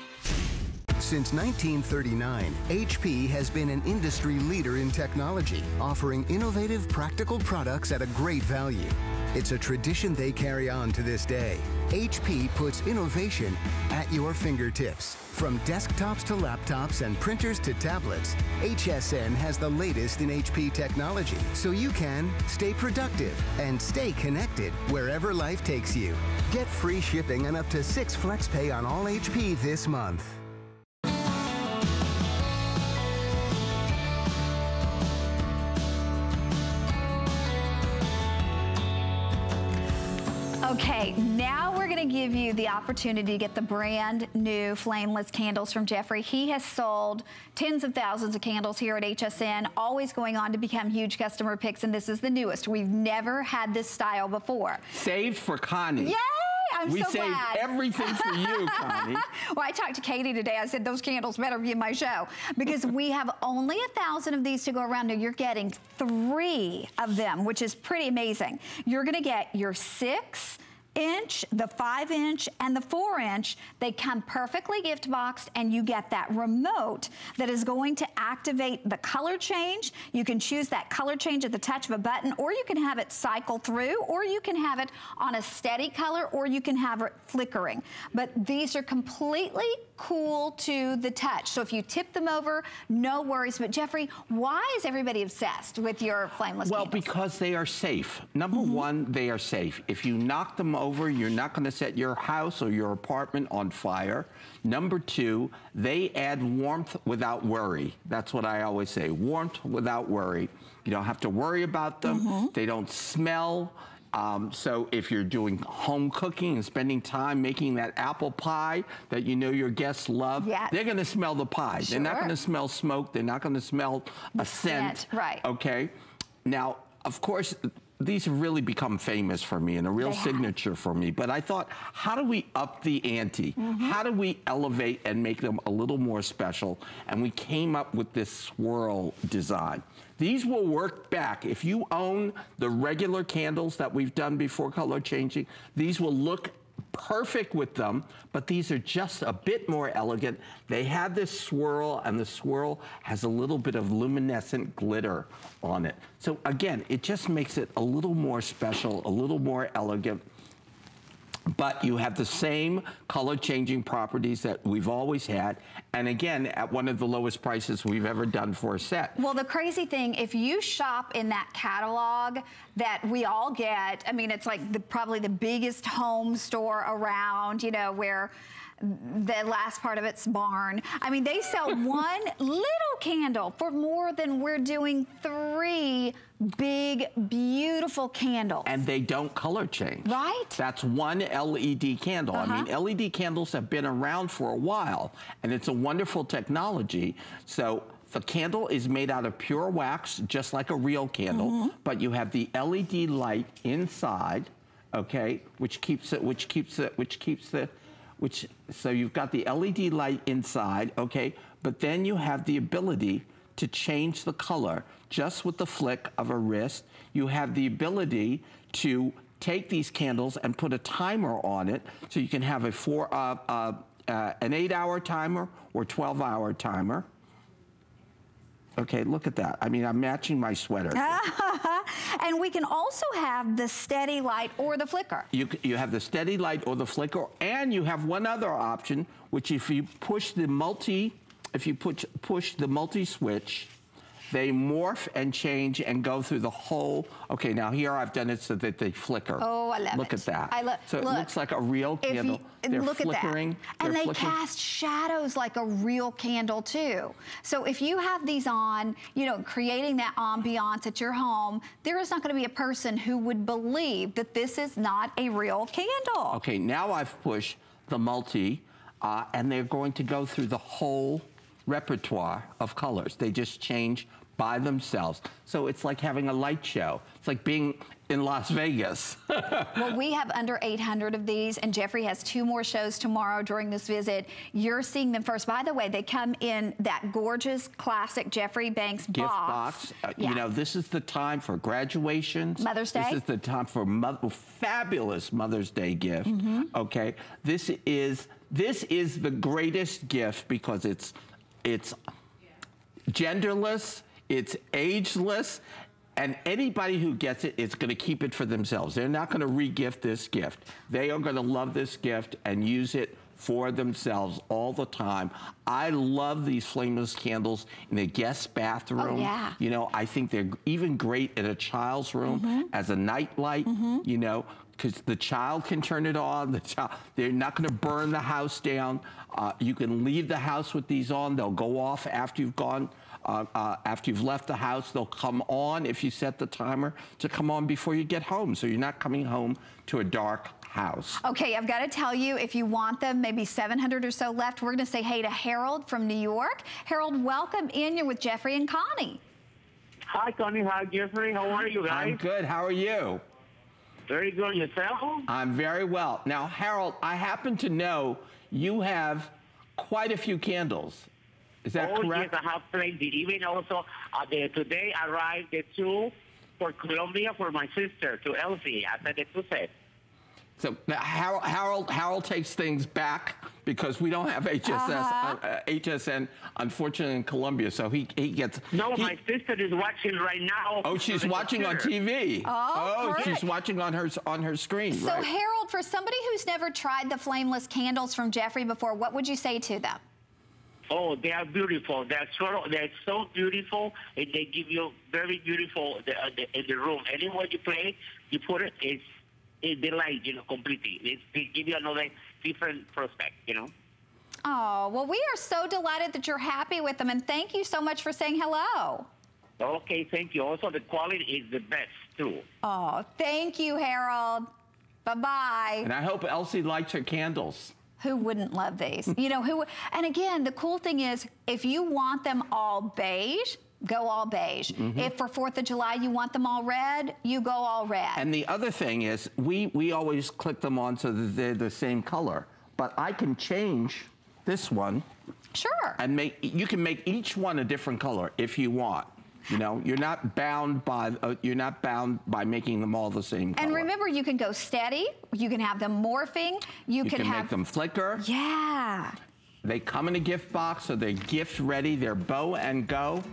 Since 1939, HP has been an industry leader in technology, offering innovative, practical products at a great value. It's a tradition they carry on to this day. HP puts innovation at your fingertips. From desktops to laptops and printers to tablets, HSN has the latest in HP technology so you can stay productive and stay connected wherever life takes you. Get free shipping and up to six FlexPay on all HP this month. Okay, now we're going to give you the opportunity to get the brand new flameless candles from Jeffrey. He has sold tens of thousands of candles here at HSN, always going on to become huge customer picks, and this is the newest. We've never had this style before. Saved for Connie. Yay! I'm we so saved glad. everything for you, [LAUGHS] Connie. well, I talked to Katie today. I said those candles better be in my show because we have only a thousand of these to go around. Now you're getting three of them, which is pretty amazing. You're going to get your six inch, the five inch, and the four inch. They come perfectly gift boxed and you get that remote that is going to activate the color change. You can choose that color change at the touch of a button or you can have it cycle through or you can have it on a steady color or you can have it flickering. But these are completely cool to the touch. So if you tip them over, no worries. But Jeffrey, why is everybody obsessed with your flameless Well, candles? because they are safe. Number Mm-hmm. one, they are safe. If you knock them over, you're not going to set your house or your apartment on fire. Number two, they add warmth without worry. That's what I always say warmth without worry. You don't have to worry about them, Mm-hmm. they don't smell. Um, so if you're doing home cooking and spending time making that apple pie that you know your guests love, Yes. they're going to smell the pie. They're not going to smell smoke. They're not going to smell a scent. right. Okay. Now, of course, these have really become famous for me and a real They have. signature for me. But I thought, how do we up the ante? Mm-hmm. How do we elevate and make them a little more special? And we came up with this swirl design. These will work back. If you own the regular candles that we've done before color changing, these will look perfect with them, but these are just a bit more elegant. They have this swirl, and the swirl has a little bit of luminescent glitter on it. So again, it just makes it a little more special, a little more elegant. But you have the same color changing properties that we've always had. And again, at one of the lowest prices we've ever done for a set. Well, the crazy thing, if you shop in that catalog that we all get, I mean, it's like the, probably the biggest home store around, you know, where the last part of it's barn. I mean, they sell [LAUGHS] one little candle for more than we're doing three big, beautiful candles. and they don't color change. Right. That's one LED candle. I mean, Uh-huh. LED candles have been around for a while, and it's a wonderful technology. So the candle is made out of pure wax, just like a real candle, Mm-hmm. but you have the LED light inside, okay, which keeps it, which keeps it, which keeps the, which, so you've got the LED light inside, okay, but then you have the ability to change the color just with the flick of a wrist. You have the ability to take these candles and put a timer on it so you can have a four, uh, uh, uh, an eight hour timer or 12 hour timer. Okay, look at that. I mean, I'm matching my sweater. [LAUGHS] and we can also have the steady light or the flicker. You, you have the steady light or the flicker, and you have one other option, which if you push the multi, if you push, push the multi switch, they morph and change and go through the whole. Okay, now here I've done it so that they flicker. Oh, I love Look it. at that. I lo- so it looks like a real candle. you- They're look flickering. at that. And they're they flickering. cast shadows like a real candle too. So if you have these on, you know, creating that ambiance at your home, there is not going to be a person who would believe that this is not a real candle. Okay, now I've pushed the multi, uh, and they're going to go through the whole repertoire of colors. They just change by themselves. So it's like having a light show. It's like being in Las Vegas. [LAUGHS] well, we have under 800 of these, and Jeffrey has two more shows tomorrow during this visit. You're seeing them first. By the way, they come in that gorgeous classic Jeffrey Banks Gift box. box. Uh, Yeah. You know, this is the time for graduations. Mother's Day. This is the time for mo- fabulous Mother's Day gift. Mm-hmm. Okay, this is this is the greatest gift because it's it's genderless, it's ageless, And anybody who gets it is going to keep it for themselves. They're not going to re-gift this gift. They are going to love this gift and use it for themselves all the time. I love these flameless candles in a guest bathroom. Oh, yeah. You know, I think they're even great in a child's room as a night light, you know, because the child can turn it on. The child, they're not going to burn the house down. Uh, you can leave the house with these on. They'll go off after you've gone. Uh, uh, after you've left the house, they'll come on if you set the timer to come on before you get home. So you're not coming home to a dark house. Okay, I've got to tell you, if you want them, maybe 700 or so left, we're going to say hey to Harold from New York. Harold, welcome in. You're with Jeffrey and Connie. Hi, Connie. Hi, Jeffrey. How are you guys? I'm good. How are you? Very good. Yourself? I'm very well. Now, Harold, I happen to know you have quite a few candles. Is that oh, correct? yes, I have plenty. Even also, uh, the, today arrived the two for Colombia for my sister, to Elsie. I said the two sets. So now Harold, Harold, Harold takes things back because we don't have HSS, Uh-huh. uh, uh, HSN, unfortunately, in Colombia. So he, he gets. No, he- my sister is watching right now. Oh, she's on the watching on. TV. Oh, she's watching on her on her screen. So, right. Harold, for somebody who's never tried the flameless candles from Jeffrey before, what would you say to them? Oh, they are beautiful. They're so they're so beautiful, and they give you very beautiful the, uh, the, in the room. Anywhere you play, you put it, it's it delight, you know, completely. It, they give you another different prospect, you know. Oh, well, we are so delighted that you're happy with them, and thank you so much for saying hello. Okay, thank you. Also, the quality is the best too. Oh, thank you, Harold. Bye bye. and I hope Elsie liked her candles. Who wouldn't love these? you know, who, and again, the cool thing is if you want them all beige, go all beige. Mhm. If for 4th of July you want them all red, you go all red. And the other thing is, we, we always click them on so that they're the same color. But I can change this one. Sure. And make you can make each one a different color if you want. You know, you're not bound by uh, you're not bound by making them all the same color. And remember, you can go steady. You can have them morphing. You, you can, can have make them flicker. Yeah. They come in a gift box, so they're gift ready. They're bow and go.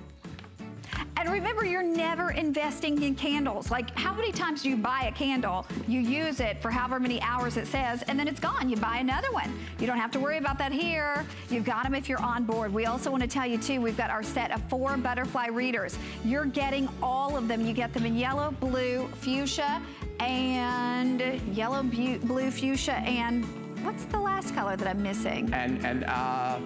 And remember, you're never investing in candles. Like, how many times do you buy a candle, you use it for however many hours it says, and then it's gone? You buy another one. You don't have to worry about that here. You've got them if you're on board. We also want to tell you, too, we've got our set of four butterfly readers. You're getting all of them. You get them in yellow, blue, fuchsia, and yellow, blue, fuchsia, and what's the last color that I'm missing? And and uh,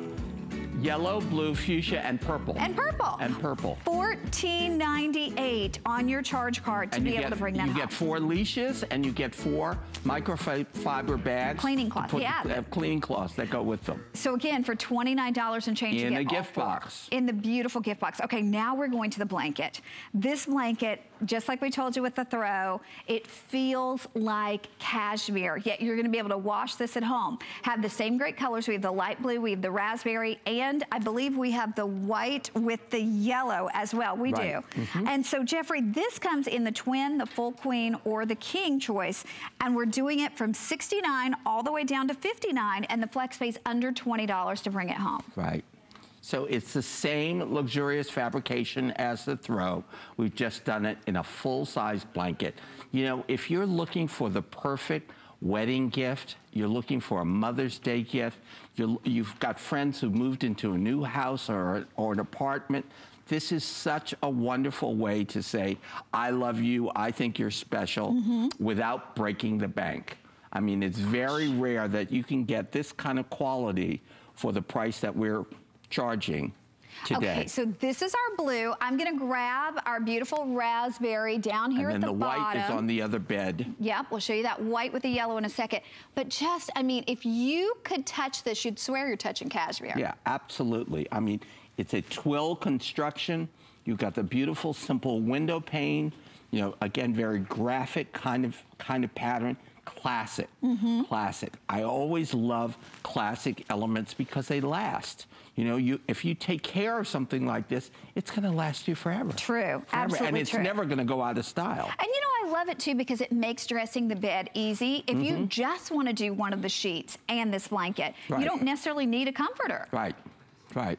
yellow, blue, fuchsia, and purple. And purple. And purple. $14.98 on your charge card to and be you able get, to bring them You home. get four leashes and you get four microfiber bags. Cleaning to cloth, put- yeah. uh, cleaning cloths that go with them. So again, for $29 and change, you In get a gift box. In the beautiful gift box. Okay, now we're going to the blanket. This blanket, just like we told you with the throw, it feels like cashmere, yet you're gonna be able to wash this at home. Have the same great colors. We have the light blue, we have the raspberry, and I believe we have the white with the yellow as well. We Right. do. Mhm. And so Jeffrey, this comes in the twin, the full queen, or the king choice, and we're doing it from 69 all the way down to 59, and the flex pays under $20 to bring it home. Right. So it's the same luxurious fabrication as the throw. We've just done it in a full-size blanket. You know, if you're looking for the perfect wedding gift, you're looking for a Mother's Day gift, you're, you've got friends who moved into a new house or, or an apartment, this is such a wonderful way to say, I love you, I think you're special, mm-hmm. without breaking the bank. I mean, it's very rare that you can get this kind of quality for the price that we're charging today. Okay, so this is our blue. I'm gonna grab our beautiful raspberry down here at the, bed. And the, white is on the other bed. Yep, we'll show you that white with the yellow in a second. But just, I mean, if you could touch this, you'd swear you're touching cashmere. Yeah, absolutely. I mean, it's a twill construction. You've got the beautiful, simple window pane. You know, again, very graphic kind of kind of pattern. Classic, Mm-hmm. classic. I always love classic elements because they last. You know, you if you take care of something like this, it's going to last you forever. True, and absolutely it's true. never going to go out of style. And you know, I love it too because it makes dressing the bed easy. If you Mhm. just want to do one of the sheets and this blanket, Right. you don't necessarily need a comforter. Right, right.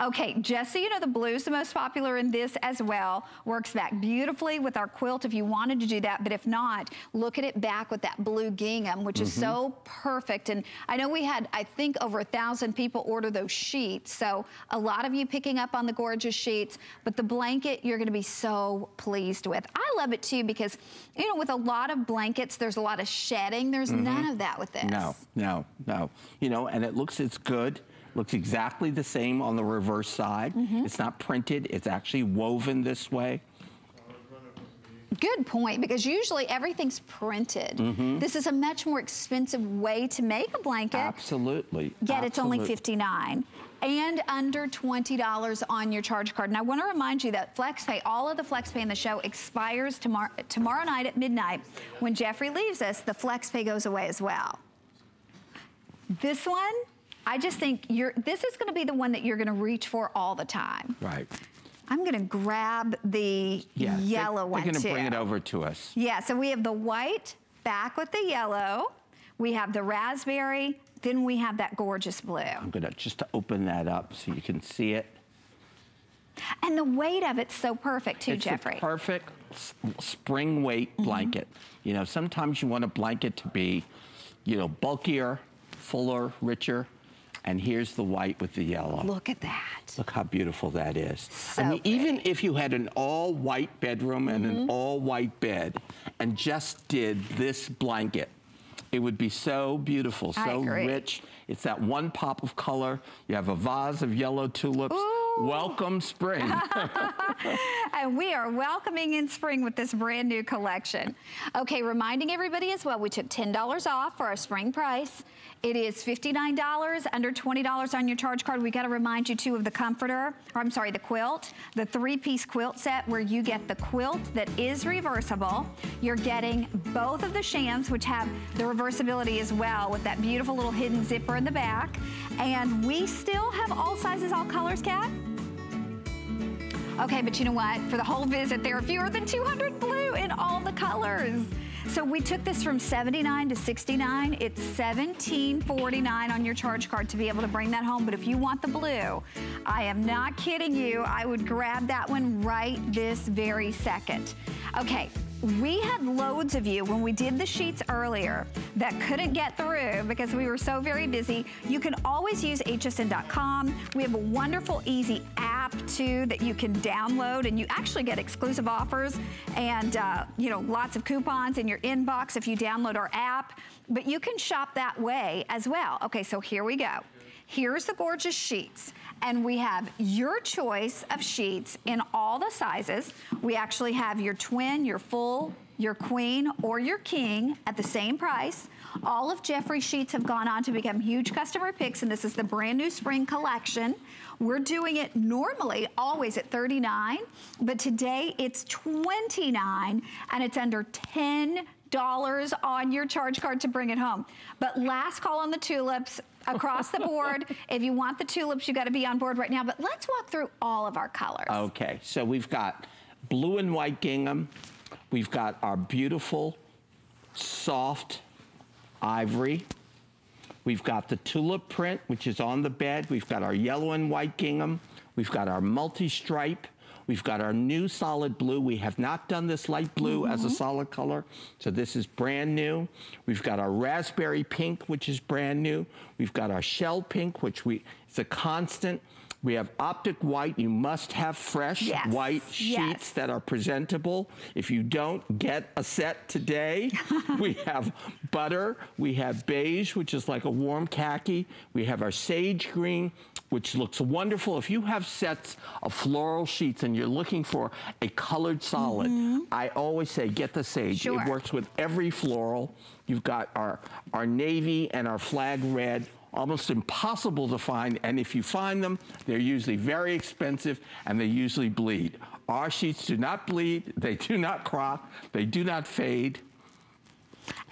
Okay, just so you know, the blue's the most popular in this as well. Works back beautifully with our quilt if you wanted to do that, but if not, look at it back with that blue gingham, which is Mm-hmm. so perfect. And I know we had, I think, over a thousand people order those sheets, so a lot of you picking up on the gorgeous sheets, but the blanket you're gonna be so pleased with. I love it too because, you know, with a lot of blankets, there's a lot of shedding. There's none of that with this. Mm-hmm. No, no, no. You know, and it looks, it's good. Looks exactly the same on the reverse side. Mm-hmm. It's not printed. It's actually woven this way. Good point, because usually everything's printed. Mhm. This is a much more expensive way to make a blanket, Absolutely. yet it's only Absolute- 59 and under $20 on your charge card. And I want to remind you that FlexPay, all of the FlexPay in the show expires tomorrow, tomorrow night at midnight. When Jeffrey leaves us, the FlexPay goes away as well. This one, I just think you're, this is going to be the one that you're going to reach for all the time. Right. I'm going to grab the Yeah. yellow they, one They're going too. to bring it over to us. Yeah, so we have the white back with the yellow. We have the raspberry. Then we have that gorgeous blue. I'm going to just to open that up so you can see it. And the weight of it's so perfect too, it's Jeffrey. the perfect spring weight Mm-hmm. blanket. You know, sometimes you want a blanket to be, you know, bulkier, fuller, richer. And here's the white with the yellow. Look at that. Look how beautiful that is. So I mean, even if you had an all white bedroom and Mm-hmm. an all white bed and just did this blanket, it would be so beautiful, so rich. It's that one pop of color. You have a vase of yellow tulips. Welcome spring. [LAUGHS] [LAUGHS] and we are welcoming in spring with this brand new collection. Okay, reminding everybody as well, we took $10 off for our spring price. It is $59, under $20 on your charge card. We got to remind you too of the comforter, or I'm sorry, the quilt, the three-piece quilt set where you get the quilt that is reversible. You're getting both of the shams, which have the reversibility as well with that beautiful little hidden zipper in the back. And we still have all sizes, all colors, Kat? Okay, but you know what? For the whole visit, there are fewer than 200 blue in all the colors. So we took this from 79 to 69. It's 17.49 on your charge card to be able to bring that home. But if you want the blue, I am not kidding you. I would grab that one right this very second. Okay, we had loads of you when we did the sheets earlier that couldn't get through because we were so very busy. You can always use hsn.com. We have a wonderful, easy app too that you can download and you actually get exclusive offers and uh, you know lots of coupons in your inbox if you download our app. But you can shop that way as well. Okay, so here we go. Here's the gorgeous sheets. And we have your choice of sheets in all the sizes. We actually have your twin, your full, your queen, or your king at the same price. All of Jeffrey's sheets have gone on to become huge customer picks, and this is the brand new spring collection. We're doing it normally always at 39, but today it's 29, and it's under 10 dollars on your charge card to bring it home. But last call on the tulips across the board. [LAUGHS] if you want the tulips, you got to be on board right now. But let's walk through all of our colors. Okay, so we've got blue and white gingham. We've got our beautiful, soft ivory. We've got the tulip print, which is on the bed. We've got our yellow and white gingham. We've got our multi-stripe. We've got our new solid blue. We have not done this light blue as a mm-hmm. solid color, so this is brand new. We've got our raspberry pink, which is brand new. We've got our shell pink, which we it's a constant. We have optic white. You must have fresh Yes. white sheets Yes. that are presentable. If you don't get a set today, [LAUGHS] we have butter, we have beige, which is like a warm khaki, we have our sage green, which looks wonderful. If you have sets of floral sheets and you're looking for a colored solid, mm-hmm. I always say get the sage. Sure. It works with every floral. You've got our, our navy and our flag red almost impossible to find, and if you find them, they're usually very expensive and they usually bleed. Our sheets do not bleed, they do not crop, they do not fade.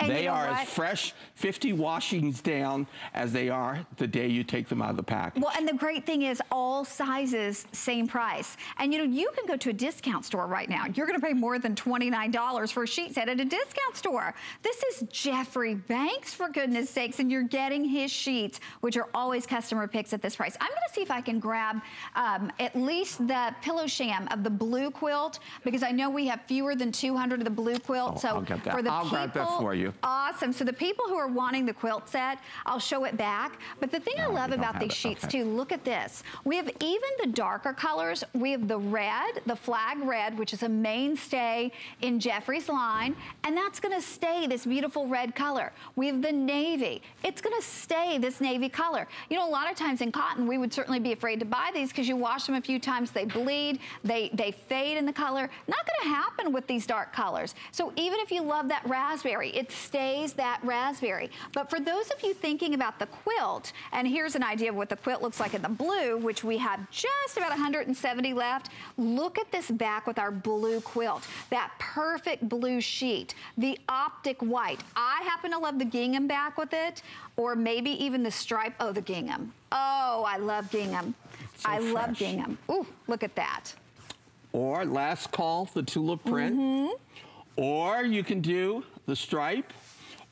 And they you know are what? as fresh 50 washings down as they are the day you take them out of the package. Well, and the great thing is all sizes, same price. And you know, you can go to a discount store right now. You're gonna pay more than $29 for a sheet set at a discount store. This is Jeffrey Banks, for goodness sakes, and you're getting his sheets, which are always customer picks at this price. I'm gonna see if I can grab um, at least the pillow sham of the blue quilt, because I know we have fewer than 200 of the blue quilt. Oh, so I'll get that. for the I'll people, for you. Awesome. So the people who are wanting the quilt set, I'll show it back. But the thing I love about these it. sheets Okay. too, look at this. We have even the darker colors. We have the red, the flag red, which is a mainstay in Jeffrey's line, and that's gonna stay this beautiful red color. We have the navy. It's gonna stay this navy color. You know, a lot of times in cotton, we would certainly be afraid to buy these because you wash them a few times, they bleed, they, they fade in the color. Not gonna happen with these dark colors. So even if you love that raspberry, it stays that raspberry. But for those of you thinking about the quilt, and here's an idea of what the quilt looks like in the blue, which we have just about 170 left, look at this back with our blue quilt. That perfect blue sheet, the optic white. I happen to love the gingham back with it, or maybe even the stripe, oh, the gingham. Oh, I love gingham. So I love gingham. Ooh, look at that. Or last call, the tulip print. Mm-hmm. Or you can do the stripe.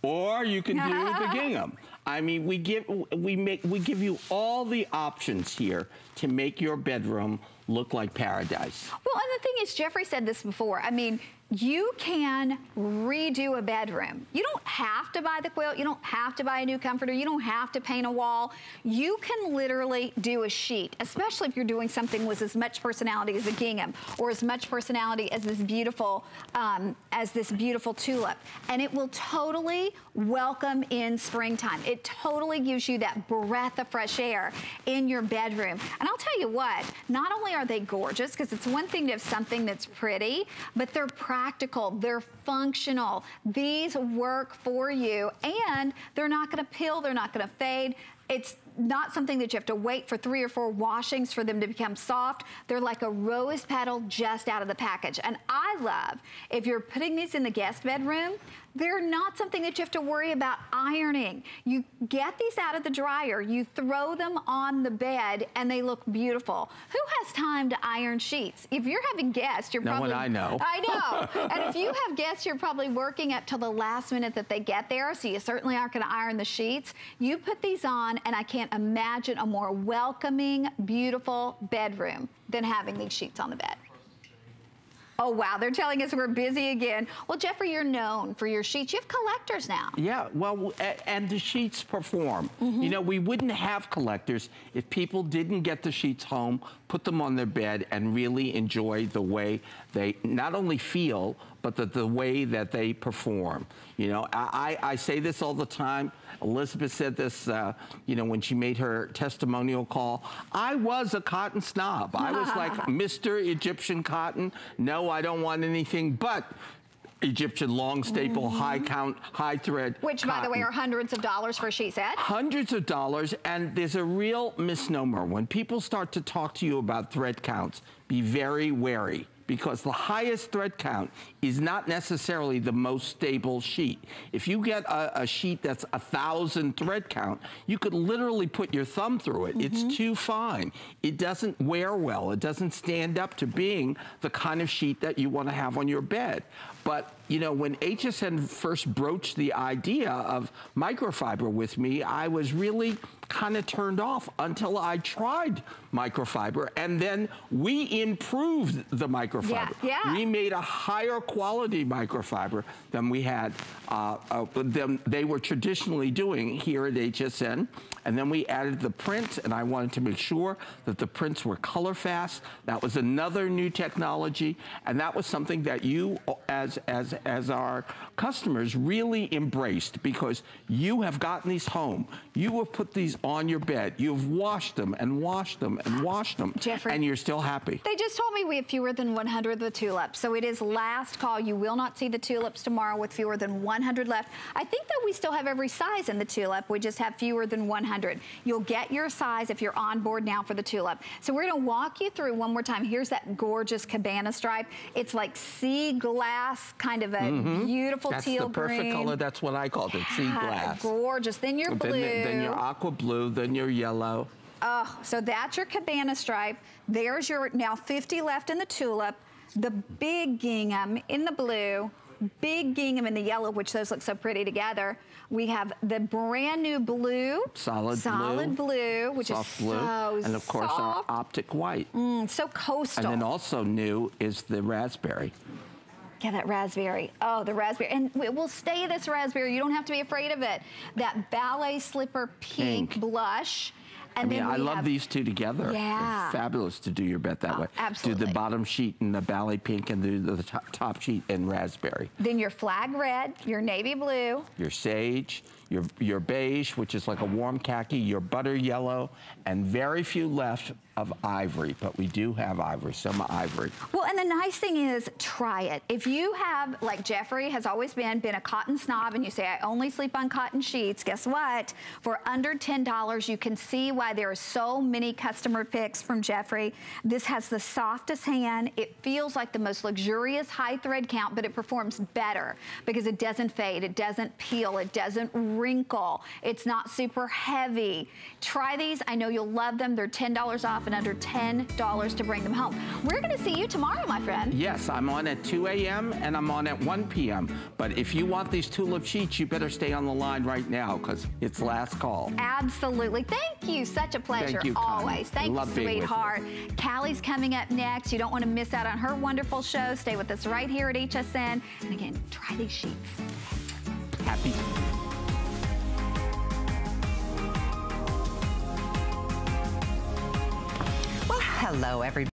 Or you can do the [LAUGHS] gingham. I mean, we give we make we give you all the options here to make your bedroom look like paradise. Well, and the thing is, Jeffrey said this before. I mean, you can redo a bedroom. You don't have to buy the quilt. You don't have to buy a new comforter. You don't have to paint a wall. You can literally do a sheet, especially if you're doing something with as much personality as a gingham or as much personality as this beautiful, um, as this beautiful tulip. And it will totally welcome in springtime. It totally gives you that breath of fresh air in your bedroom. And I'll tell you what, not only are they gorgeous, because it's one thing to have something that's pretty, but they're practical, they're functional. These work for you and they're not gonna peel, they're not gonna fade. It's not something that you have to wait for three or four washings for them to become soft. They're like a rose petal just out of the package. And I love, if you're putting these in the guest bedroom, they're not something that you have to worry about ironing. You get these out of the dryer, you throw them on the bed, and they look beautiful. Who has time to iron sheets? If you're having guests, you're No one probably... I know. I know. [LAUGHS] and if you have guests, you're probably working up till the last minute that they get there, so you certainly aren't gonna iron the sheets. You put these on, and I can't imagine a more welcoming, beautiful bedroom than having these sheets on the bed. Oh, wow, they're telling us we're busy again. Well, Jeffrey, you're known for your sheets. You have collectors now. Yeah, well, and the sheets perform. Mm-hmm. You know, we wouldn't have collectors if people didn't get the sheets home, put them on their bed, and really enjoy the way they not only feel, but the, the way that they perform. You know, I, I say this all the time. Elizabeth said this, uh, you know, when she made her testimonial call. I was a cotton snob. I was [LAUGHS] like Mr. Egyptian cotton. No, I don't want anything but Egyptian long staple, high count, high thread. Which, by the way, are hundreds of dollars for a sheet set. hundreds of dollars and there's a real misnomer when people start to talk to you about thread counts be very wary because the highest thread count is not necessarily the most stable sheet. If you get a, a sheet that's a thousand thread count you could literally put your thumb through it. It's mm-hmm. too fine. It doesn't wear well. It doesn't stand up to being the kind of sheet that you want to have on your bed but you know, when HSN first broached the idea of microfiber with me, I was really kind of turned off until I tried microfiber, and then we improved the microfiber. Yeah, yeah. We made a higher quality microfiber than we had, uh, uh, than they were traditionally doing here at HSN. And then we added the prints, and I wanted to make sure that the prints were color fast. That was another new technology, and that was something that you, as as as our customers, really embraced because you have gotten these home. You have put these on your bed. You've washed them and washed them and washed them, Jeffrey. and you're still happy. They just told me we have fewer than 100 of the tulips. So it is last call. You will not see the tulips tomorrow with fewer than 100 left. I think that we still have every size in the tulip. We just have fewer than 100. You'll get your size if you're on board now for the tulip. So we're going to walk you through one more time. Here's that gorgeous cabana stripe. It's like sea glass kind of a Mhm. beautiful That's teal the perfect green. color. That's what I called it, sea glass. Gorgeous. Then your blue. Then, then your aqua blue, then your yellow. Oh, so that's your cabana stripe. There's your now 50 left in the tulip, the big gingham in the blue, big gingham in the yellow, which those look so pretty together. We have the brand new blue, Solid, solid blue, which soft is blue, so and of course our optic white. Mm, so coastal. And then also new is the raspberry. Yeah, that raspberry. Oh, the raspberry. And it will stay this raspberry. You don't have to be afraid of it. That ballet slipper pink, Pink. blush. And I mean, then I love have- these two together. They're Yeah. fabulous to do your bet that oh, way. Absolutely. Do the bottom sheet in the ballet pink and do the top, top sheet in raspberry. Then your flag red, your navy blue, Your sage, your, your beige, which is like a warm khaki, your butter yellow, and very few left of ivory, but we do have ivory, some ivory. Well, and the nice thing is, try it. If you have, like Jeffrey has always been, been a cotton snob, and you say, I only sleep on cotton sheets, guess what? For under $10, you can see why there are so many customer picks from Jeffrey. This has the softest hand. It feels like the most luxurious high thread count, but it performs better because it doesn't fade, it doesn't peel, it doesn't wrinkle. It's not super heavy. Try these. I know you'll love them. They're $10 off and under $10 to bring them home. We're going to see you tomorrow, my friend. Yes, I'm on at 2 a.m. and I'm on at 1 p.m. But if you want these tulip sheets, you better stay on the line right now because it's last call. Absolutely. Thank you. Such a pleasure Thank you, always. Thank Love you, with you. sweetheart. Callie's coming up next. You don't want to miss out on her wonderful show. Stay with us right here at HSN. And again, try these sheets. Happy. Hello, everybody.